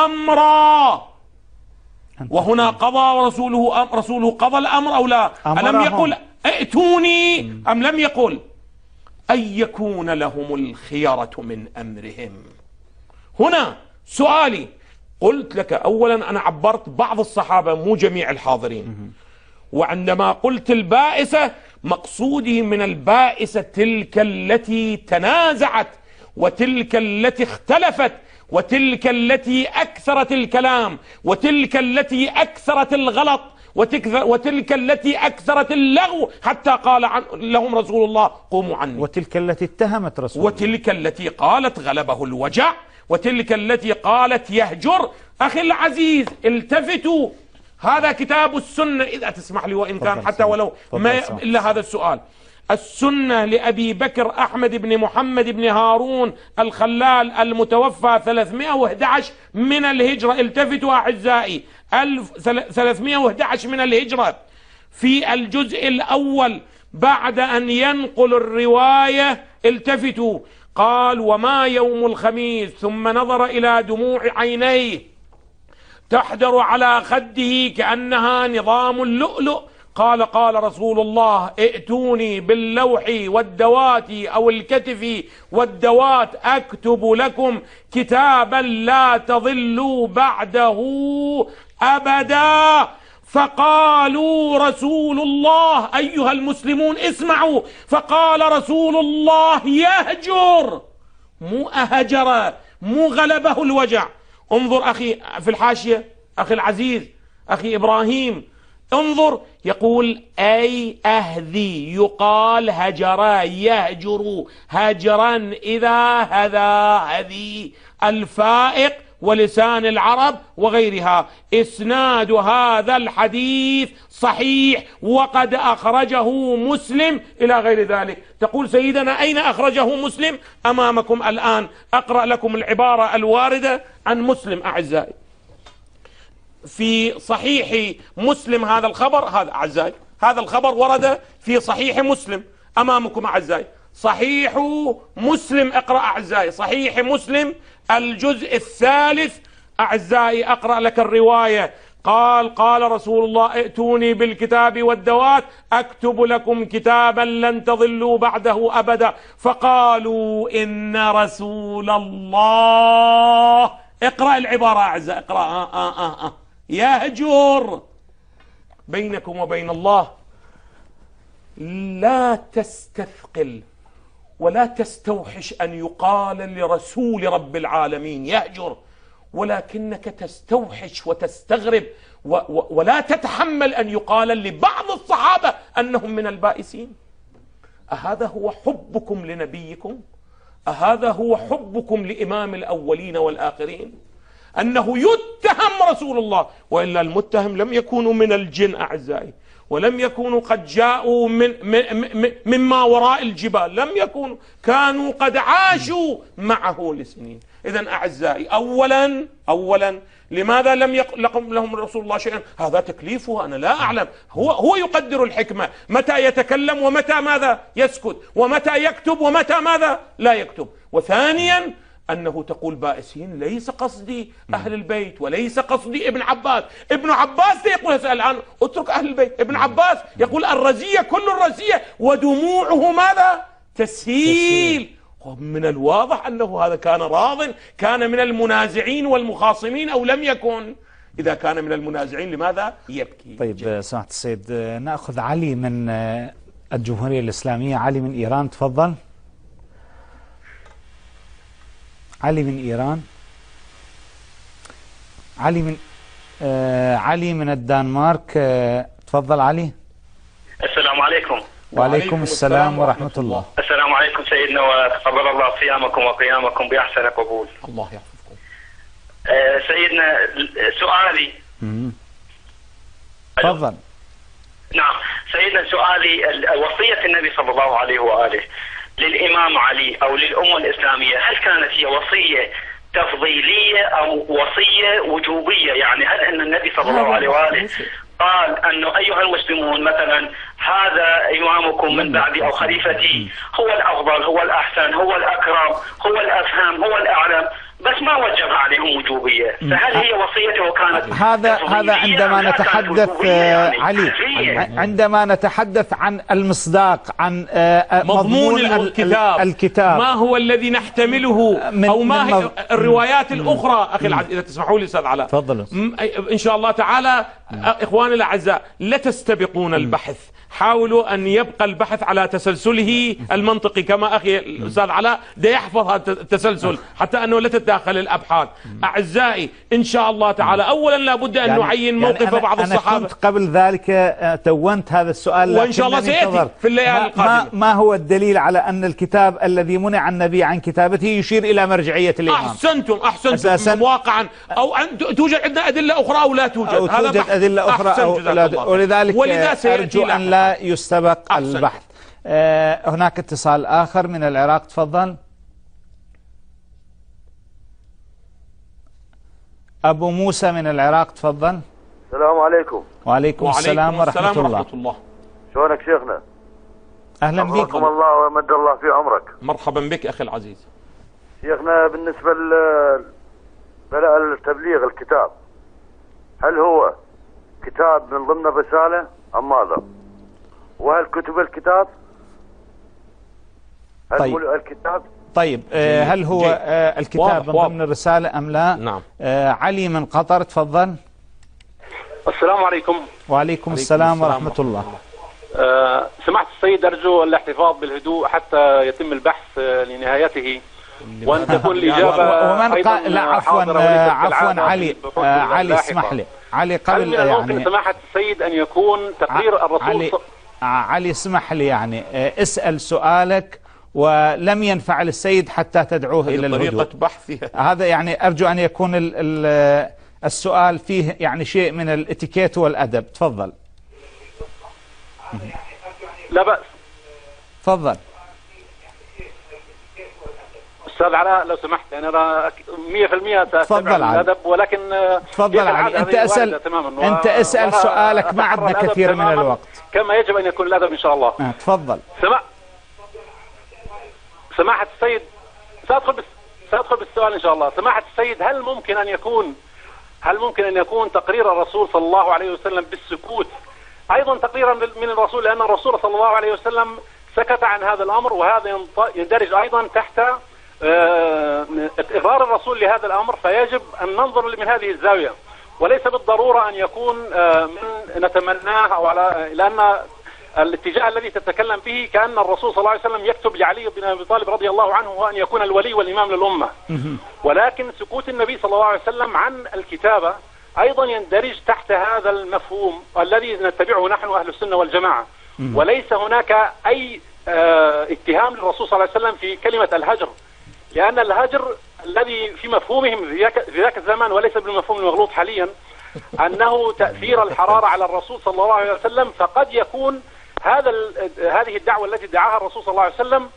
[SPEAKER 2] أمرا. وهنا قضى رسوله أم رسوله قضى الأمر أو لا؟ ألم يقل ائتوني أم لم يقل. أن يكون لهم الخيرة من أمرهم. هنا سؤالي قلت لك أولا أنا عبرت بعض الصحابة مو جميع الحاضرين. وعندما قلت البائسة مقصودي من البائسة تلك التي تنازعت وتلك التي اختلفت وتلك التي أكثرت الكلام وتلك التي أكثرت الغلط وتلك التي أكثرت اللغو حتى قال عن لهم رسول الله قوموا عني.
[SPEAKER 1] وتلك التي اتهمت رسول
[SPEAKER 2] وتلك التي قالت غلبه الوجع وتلك التي قالت يهجر. أخي العزيز التفتوا. هذا كتاب السنة. إذا تسمح لي وإن كان حتى ولو ما إلا هذا السؤال. السنة لأبي بكر أحمد بن محمد بن هارون الخلال المتوفى 311 من الهجرة. التفتوا أعزائي. 311 من الهجرة. في الجزء الأول بعد أن ينقل الرواية التفتوا. قال وما يوم الخميس ثم نظر إلى دموع عينيه تحدر على خده كأنها نظام اللؤلؤ. قال قال رسول الله ائتوني باللوح والدوات أو الكتف والدوات أكتب لكم كتابا لا تضلوا بعده أبدا. فقالوا رسول الله أيها المسلمون اسمعوا فقال رسول الله يهجر. مو أهجر مو غلبه الوجع. انظر أخي في الحاشية أخي العزيز أخي إبراهيم. انظر يقول أي أهذي؟ يقال هجرا يهجر. هجرا إذا هذا هذي. الفائق ولسان العرب وغيرها. إسناد هذا الحديث صحيح وقد أخرجه مسلم إلى غير ذلك. تقول سيدنا أين أخرجه مسلم؟ أمامكم الآن. أقرأ لكم العبارة الواردة عن مسلم أعزائي. في صحيح مسلم هذا الخبر هذا أعزائي هذا الخبر ورد في صحيح مسلم أمامكم أعزائي. صحيح مسلم أقرأ أعزائي. صحيح مسلم الجزء الثالث. أعزائي أقرأ لك الرواية. قال قال رسول الله ائتوني بالكتاب والدوات أكتب لكم كتابا لن تضلوا بعده أبدا. فقالوا إن رسول الله. اقرأ العبارة اعزائي اقرأ. آه آه آه آه. يهجر بينكم وبين الله لا تستثقل. ولا تستوحش أن يقال لرسول رب العالمين يهجر ولكنك تستوحش وتستغرب و و ولا تتحمل أن يقال لبعض الصحابة أنهم من البائسين. أهذا هو حبكم لنبيكم؟ أهذا هو حبكم لإمام الأولين والآخرين؟ أنه يتهم رسول الله وإلا المتهم لم يكونوا من الجن أعزائي. ولم يكونوا قد جاءوا من مما وراء الجبال. لم يكونوا كانوا قد عاشوا معه لسنين. إذا أعزائي أولا أولا لماذا لم يقل لهم رسول الله شيئا؟ هذا تكليفه أنا لا أعلم. هو, هو يقدر الحكمة. متى يتكلم ومتى ماذا يسكت؟ ومتى يكتب ومتى ماذا لا يكتب؟ وثانيا أنه تقول بائسين ليس قصدي أهل البيت وليس قصدي ابن عباس. ابن عباس يقول الآن اترك أهل البيت. ابن عباس يقول الرزية كل الرزية. ودموعه ماذا؟ تسهيل. من الواضح أنه هذا كان راض كان من المنازعين والمخاصمين أو لم يكن. إذا كان من المنازعين لماذا؟ يبكي.
[SPEAKER 1] طيب سمعت السيد نأخذ علي من الجمهورية الإسلامية. علي من إيران تفضل. علي من إيران علي من آه علي من الدنمارك آه تفضل علي.
[SPEAKER 4] السلام عليكم.
[SPEAKER 1] وعليكم السلام ورحمة الله.
[SPEAKER 4] السلام عليكم سيدنا وتقبل الله صيامكم وقيامكم بأحسن قبول.
[SPEAKER 2] الله يحفظكم.
[SPEAKER 4] آه، سيدنا سؤالي.
[SPEAKER 1] مم. تفضل.
[SPEAKER 4] نعم. سيدنا سؤالي ال- وصية النبي صلى الله عليه وآله. للإمام علي أو للأمة الإسلامية؟ هل كانت هي وصية تفضيلية أو وصية وجوبية؟ يعني هل أن النبي صلى الله عليه وآله قال أنه أيها المسلمون مثلا هذا إمامكم من بعدي أو خليفتي هو الأفضل هو الأحسن هو الأكرم هو الأفهم هو الأعلم. بس ما وجب عليهم وجوبية. فهل هي وصيته كانت
[SPEAKER 1] هذا هذا عندما نتحدث
[SPEAKER 4] يعني؟
[SPEAKER 1] علي عندما نتحدث عن المصداق عن آه، آه،
[SPEAKER 2] مضمون
[SPEAKER 1] ال-
[SPEAKER 2] الكتاب.
[SPEAKER 1] الكتاب.
[SPEAKER 2] ما هو الذي نحتمله؟
[SPEAKER 1] من-
[SPEAKER 2] أو ما
[SPEAKER 1] من
[SPEAKER 2] هي الروايات الأخرى؟ أخي العزيز إذا تسمحوا لي أستاذ علاء.
[SPEAKER 1] تفضلوا.
[SPEAKER 2] م- إن شاء الله تعالى إخواني الأعزاء لا تستبقون البحث. حاولوا أن يبقى البحث على تسلسله المنطقي كما أخي الأستاذ علاء ده يحفظ هذا التسلسل حتى أنه لا تتداخل الأبحاث أعزائي إن شاء الله تعالى اولا لابد أن نعين موقف
[SPEAKER 1] أنا
[SPEAKER 2] بعض
[SPEAKER 1] أنا
[SPEAKER 2] الصحابة
[SPEAKER 1] كنت قبل ذلك آه، تونت هذا السؤال
[SPEAKER 2] وإن شاء الله سيأتي. في الليالي
[SPEAKER 1] ما- ما,
[SPEAKER 2] القادمة.
[SPEAKER 1] ما هو الدليل على أن الكتاب الذي منع النبي عن كتابته يشير إلى مرجعية الإمام
[SPEAKER 2] أحسنتم أحسنتم
[SPEAKER 1] أساساً-
[SPEAKER 2] واقعا أو أن توجد عندنا أدلة أخرى أو لا توجد
[SPEAKER 1] أو توجد. أدلة أخرى أو لا. ولذلك أرجو أن
[SPEAKER 2] لاحقاً.
[SPEAKER 1] لا يستبق
[SPEAKER 2] أحسنت.
[SPEAKER 1] البحث. آه، هناك اتصال آخر من العراق. تفضل. أبو موسى من العراق تفضل.
[SPEAKER 3] السلام عليكم.
[SPEAKER 1] وعليكم, السلام
[SPEAKER 2] وعليكم
[SPEAKER 1] ورحمة
[SPEAKER 2] السلام
[SPEAKER 1] الله.
[SPEAKER 2] ورحمة الله.
[SPEAKER 3] شلونك شيخنا؟
[SPEAKER 1] أهلا
[SPEAKER 3] حفظكم
[SPEAKER 1] بكم
[SPEAKER 3] الله ومد الله في عمرك
[SPEAKER 2] مرحبا بك أخي العزيز.
[SPEAKER 3] شيخنا بالنسبة ل بلاء التبليغ الكتاب هل هو كتاب من ضمن الرسالة أم ماذا؟ وهل كتب الكتاب؟ هل
[SPEAKER 1] طيب.
[SPEAKER 3] الكتاب؟
[SPEAKER 1] طيب آه، هل هو
[SPEAKER 2] جيد.
[SPEAKER 1] آه، الكتاب
[SPEAKER 2] واضح،
[SPEAKER 1] من. ضمن الرسالة أم لا
[SPEAKER 2] نعم.
[SPEAKER 1] آه، علي من قطر تفضل
[SPEAKER 5] السلام عليكم
[SPEAKER 1] وعليكم السلام ورحمة الله
[SPEAKER 5] آه، سمعت السيد أرجو الاحتفاظ بالهدوء حتى يتم البحث لنهايته وأن تكون الإجابة
[SPEAKER 1] ومن
[SPEAKER 5] أيضا
[SPEAKER 1] قال لا عفوا عفوا علي علي. اسمح لي علي
[SPEAKER 5] هل
[SPEAKER 1] قبل
[SPEAKER 5] من الممكن
[SPEAKER 1] يعني
[SPEAKER 5] سماحة السيد أن يكون تقرير الرسول
[SPEAKER 1] علي علي اسمح لي يعني آه، اسأل سؤالك ولم ينفعل السيد حتى تدعوه إلى الهدوء.
[SPEAKER 2] طريقة بحثها
[SPEAKER 1] هذا يعني أرجو أن يكون ال- ال- السؤال فيه يعني شيء من الإتيكيت والأدب. تفضل.
[SPEAKER 5] لا بأس.
[SPEAKER 1] تفضل.
[SPEAKER 5] أستاذ علاء لو سمحت را- 100%
[SPEAKER 1] تفضل.
[SPEAKER 5] الأدب ولكن آه،
[SPEAKER 1] تفضل علي.
[SPEAKER 5] تماما
[SPEAKER 1] أنت أسأل
[SPEAKER 5] وأنا
[SPEAKER 1] سؤالك، ما عندنا كثير من الوقت.
[SPEAKER 5] كما يجب أن يكون الأدب إن شاء الله
[SPEAKER 1] آه، تفضل
[SPEAKER 5] سمع سماحة السيد سأدخل بس سأدخل بالسؤال إن شاء الله سماحة السيد هل ممكن أن يكون هل ممكن أن يكون تقرير الرسول صلى الله عليه وسلم بالسكوت أيضا تقريرا من الرسول لأن الرسول صلى الله عليه وسلم سكت عن هذا الأمر وهذا يندرج أيضا تحت إقرار الرسول لهذا الأمر فيجب أن ننظر من هذه الزاوية. وليس بالضرورة أن يكون آه، من نتمناه أو على لأن الاتجاه الذي تتكلم به كأن الرسول صلى الله عليه وسلم يكتب لعلي بن أبي طالب رضي الله عنه هو أن يكون الولي والإمام للأمة. ولكن سكوت النبي صلى الله عليه وسلم عن الكتابة أيضا يندرج تحت هذا المفهوم الذي نتبعه نحن أهل السنة والجماعة. وليس هناك أي آه، اتهام للرسول صلى الله عليه وسلم في كلمة الهجر. لأن الهجر الذي في مفهومهم في ذاك- الزمان وليس بالمفهوم المغلوط حاليا أنه تأثير الحرارة على الرسول صلى الله عليه وسلم فقد يكون هذا هذه الدعوة التي دعاها الرسول صلى الله عليه وسلم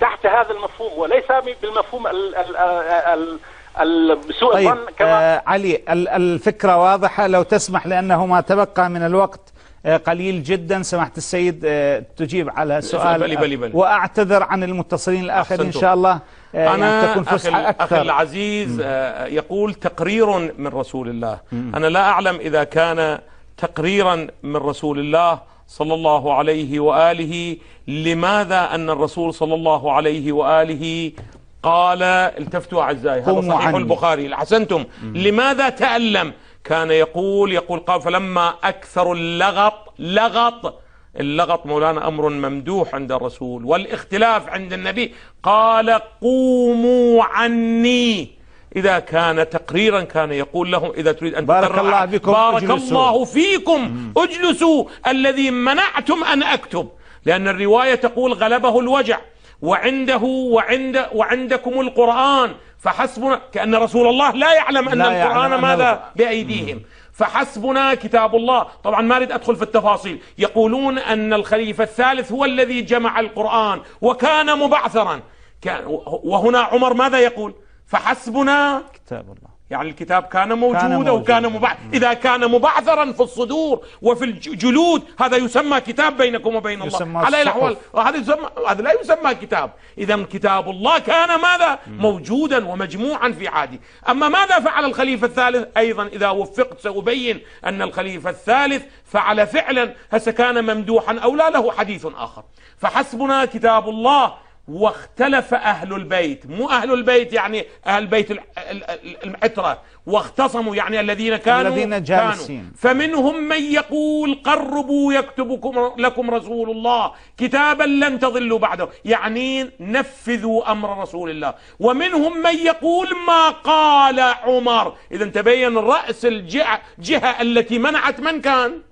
[SPEAKER 5] تحت هذا المفهوم وليس بالمفهوم ال- ال- بسوء
[SPEAKER 1] طيب
[SPEAKER 5] الظن كما
[SPEAKER 1] آه علي ال- الفكرة واضحة لو تسمح لأنه ما تبقى من الوقت. قليل جدا. سمحت السيد آه تجيب على سؤال
[SPEAKER 2] بلي بلي بلي.
[SPEAKER 1] وأعتذر عن المتصلين الآخرين إن. شاء الله. آه يعني
[SPEAKER 2] أنا
[SPEAKER 1] تكون
[SPEAKER 2] أخي,
[SPEAKER 1] فسحة
[SPEAKER 2] أخي
[SPEAKER 1] أكثر.
[SPEAKER 2] العزيز آه، يقول تقرير من رسول الله. أنا لا أعلم إذا كان تقريرا من رسول الله صلى الله عليه وآله لماذا أن الرسول صلى الله عليه وآله قال التفتوا أعزائي هذا صحيح
[SPEAKER 1] عني.
[SPEAKER 2] البخاري أحسنتم. لماذا تألم؟ كان يقول يقول قال فلما أكثر اللغط لغط اللغط مولانا أمر ممدوح عند الرسول والاختلاف عند النبي قال قوموا عني. إذا كان تقريرا كان يقول لهم إذا تريد أن
[SPEAKER 1] بارك الله بكم
[SPEAKER 2] بارك
[SPEAKER 1] اجلسوا.
[SPEAKER 2] الله فيكم اجلسوا. الذي منعتم أن أكتب. لأن الرواية تقول غلبه الوجع. وعنده وعند وعندكم القرآن. فحسبنا كأن رسول الله لا يعلم أن
[SPEAKER 1] لا يعلم
[SPEAKER 2] القرآن
[SPEAKER 1] أنه-
[SPEAKER 2] ماذا بأيديهم. فحسبنا كتاب الله. طبعا ما أريد أدخل في التفاصيل. يقولون أن الخليفة الثالث هو الذي جمع القرآن وكان مبعثرا. كان وهنا عمر ماذا يقول؟ فحسبنا
[SPEAKER 1] كتاب الله.
[SPEAKER 2] يعني الكتاب كان موجودا
[SPEAKER 1] موجودا.
[SPEAKER 2] وكان مبعث إذا كان مبعثرا في الصدور وفي الجلود هذا يسمى كتاب بينكم وبين الله. على. الأحوال وهذا يسمى هذا لا يسمى كتاب. إذا كتاب الله كان ماذا؟ موجودا ومجموعا في عادي أما ماذا فعل الخليفة الثالث؟ أيضا إذا وفقت سأبين أن الخليفة الثالث فعل فعلا. هسه كان ممدوحا أو لا له حديث آخر. فحسبنا كتاب الله واختلف أهل البيت. مو أهل البيت يعني أهل بيت الع- ال- ال- العترة واختصموا يعني الذين كانوا
[SPEAKER 1] الذين جالسين.
[SPEAKER 2] كانوا فمنهم من يقول قربوا يكتبكم لكم رسول الله. كتابا لن تضلوا بعده. يعني نفذوا أمر رسول الله. ومنهم من يقول ما قال عمر. إذا تبين رأس الجهه جهة التي منعت من كان؟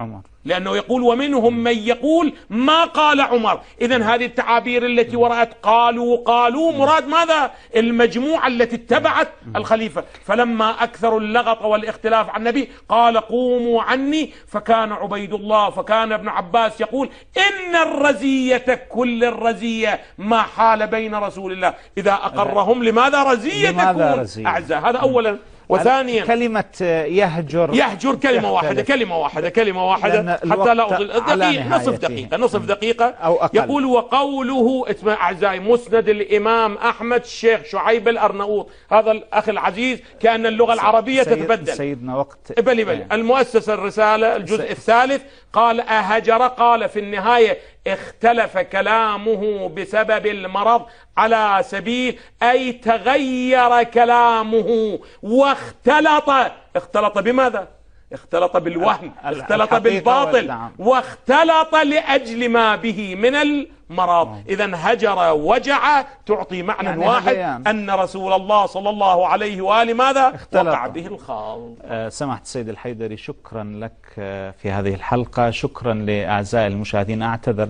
[SPEAKER 1] عمر.
[SPEAKER 2] لأنه يقول ومنهم من يقول ما قال عمر. إذا هذه التعابير التي ورأت قالوا قالوا مراد ماذا؟ المجموعة التي اتبعت الخليفة. فلما أكثروا اللغط والاختلاف عن النبي قال قوموا عني. فكان عبيد الله فكان ابن عباس يقول إن الرزية كل الرزية ما حال بين رسول الله. إذا أقرهم لماذا رزية
[SPEAKER 1] لماذا
[SPEAKER 2] تكون
[SPEAKER 1] رزية؟
[SPEAKER 2] أعزة هذا أولا. وثانيا
[SPEAKER 1] كلمة يهجر.
[SPEAKER 2] يهجر كلمة واحدة. كلمة واحدة كلمة واحدة حتى لا
[SPEAKER 1] على
[SPEAKER 2] دقيقة نصف. دقيقة نصف دقيقة.
[SPEAKER 1] أو أقل.
[SPEAKER 2] يقول وقوله اسمع أعزائي مسند الإمام أحمد الشيخ شعيب الأرناؤوط. هذا الأخ العزيز كأن اللغة العربية
[SPEAKER 1] سيد-
[SPEAKER 2] تتبدل.
[SPEAKER 1] سيدنا وقت
[SPEAKER 2] بلي بلي. المؤسسة الرسالة الجزء الثالث قال أهجر قال في النهاية اختلف كلامه بسبب المرض على سبيل أي تغير كلامه واختلط اختلط بماذا؟ اختلط بالوهم
[SPEAKER 1] ال-
[SPEAKER 2] اختلط بالباطل. واختلط لأجل ما به من المرض إذا هجر وجع تعطي معنى
[SPEAKER 1] يعني
[SPEAKER 2] واحد. أن رسول الله صلى الله عليه وآله ماذا؟
[SPEAKER 1] اختلط.
[SPEAKER 2] وقع به الخاض.
[SPEAKER 1] آه، سمحت السيد الحيدري شكرا لك آه، في هذه الحلقة. شكرا لأعزائي المشاهدين. أعتذر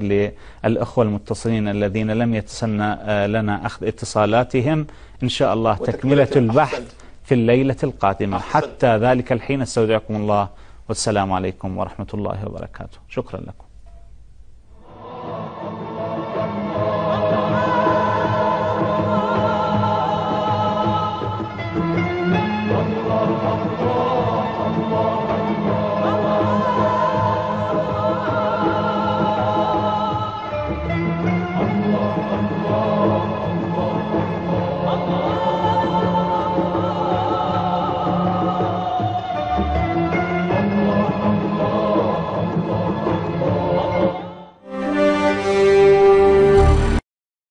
[SPEAKER 1] للأخوة المتصلين الذين لم يتسنى آه، لنا أخذ اتصالاتهم. إن شاء الله تكملة البحث. في الليلة القادمة.
[SPEAKER 2] أحسنت.
[SPEAKER 1] حتى ذلك الحين أستودعكم الله. والسلام عليكم ورحمة الله وبركاته. شكرا لكم.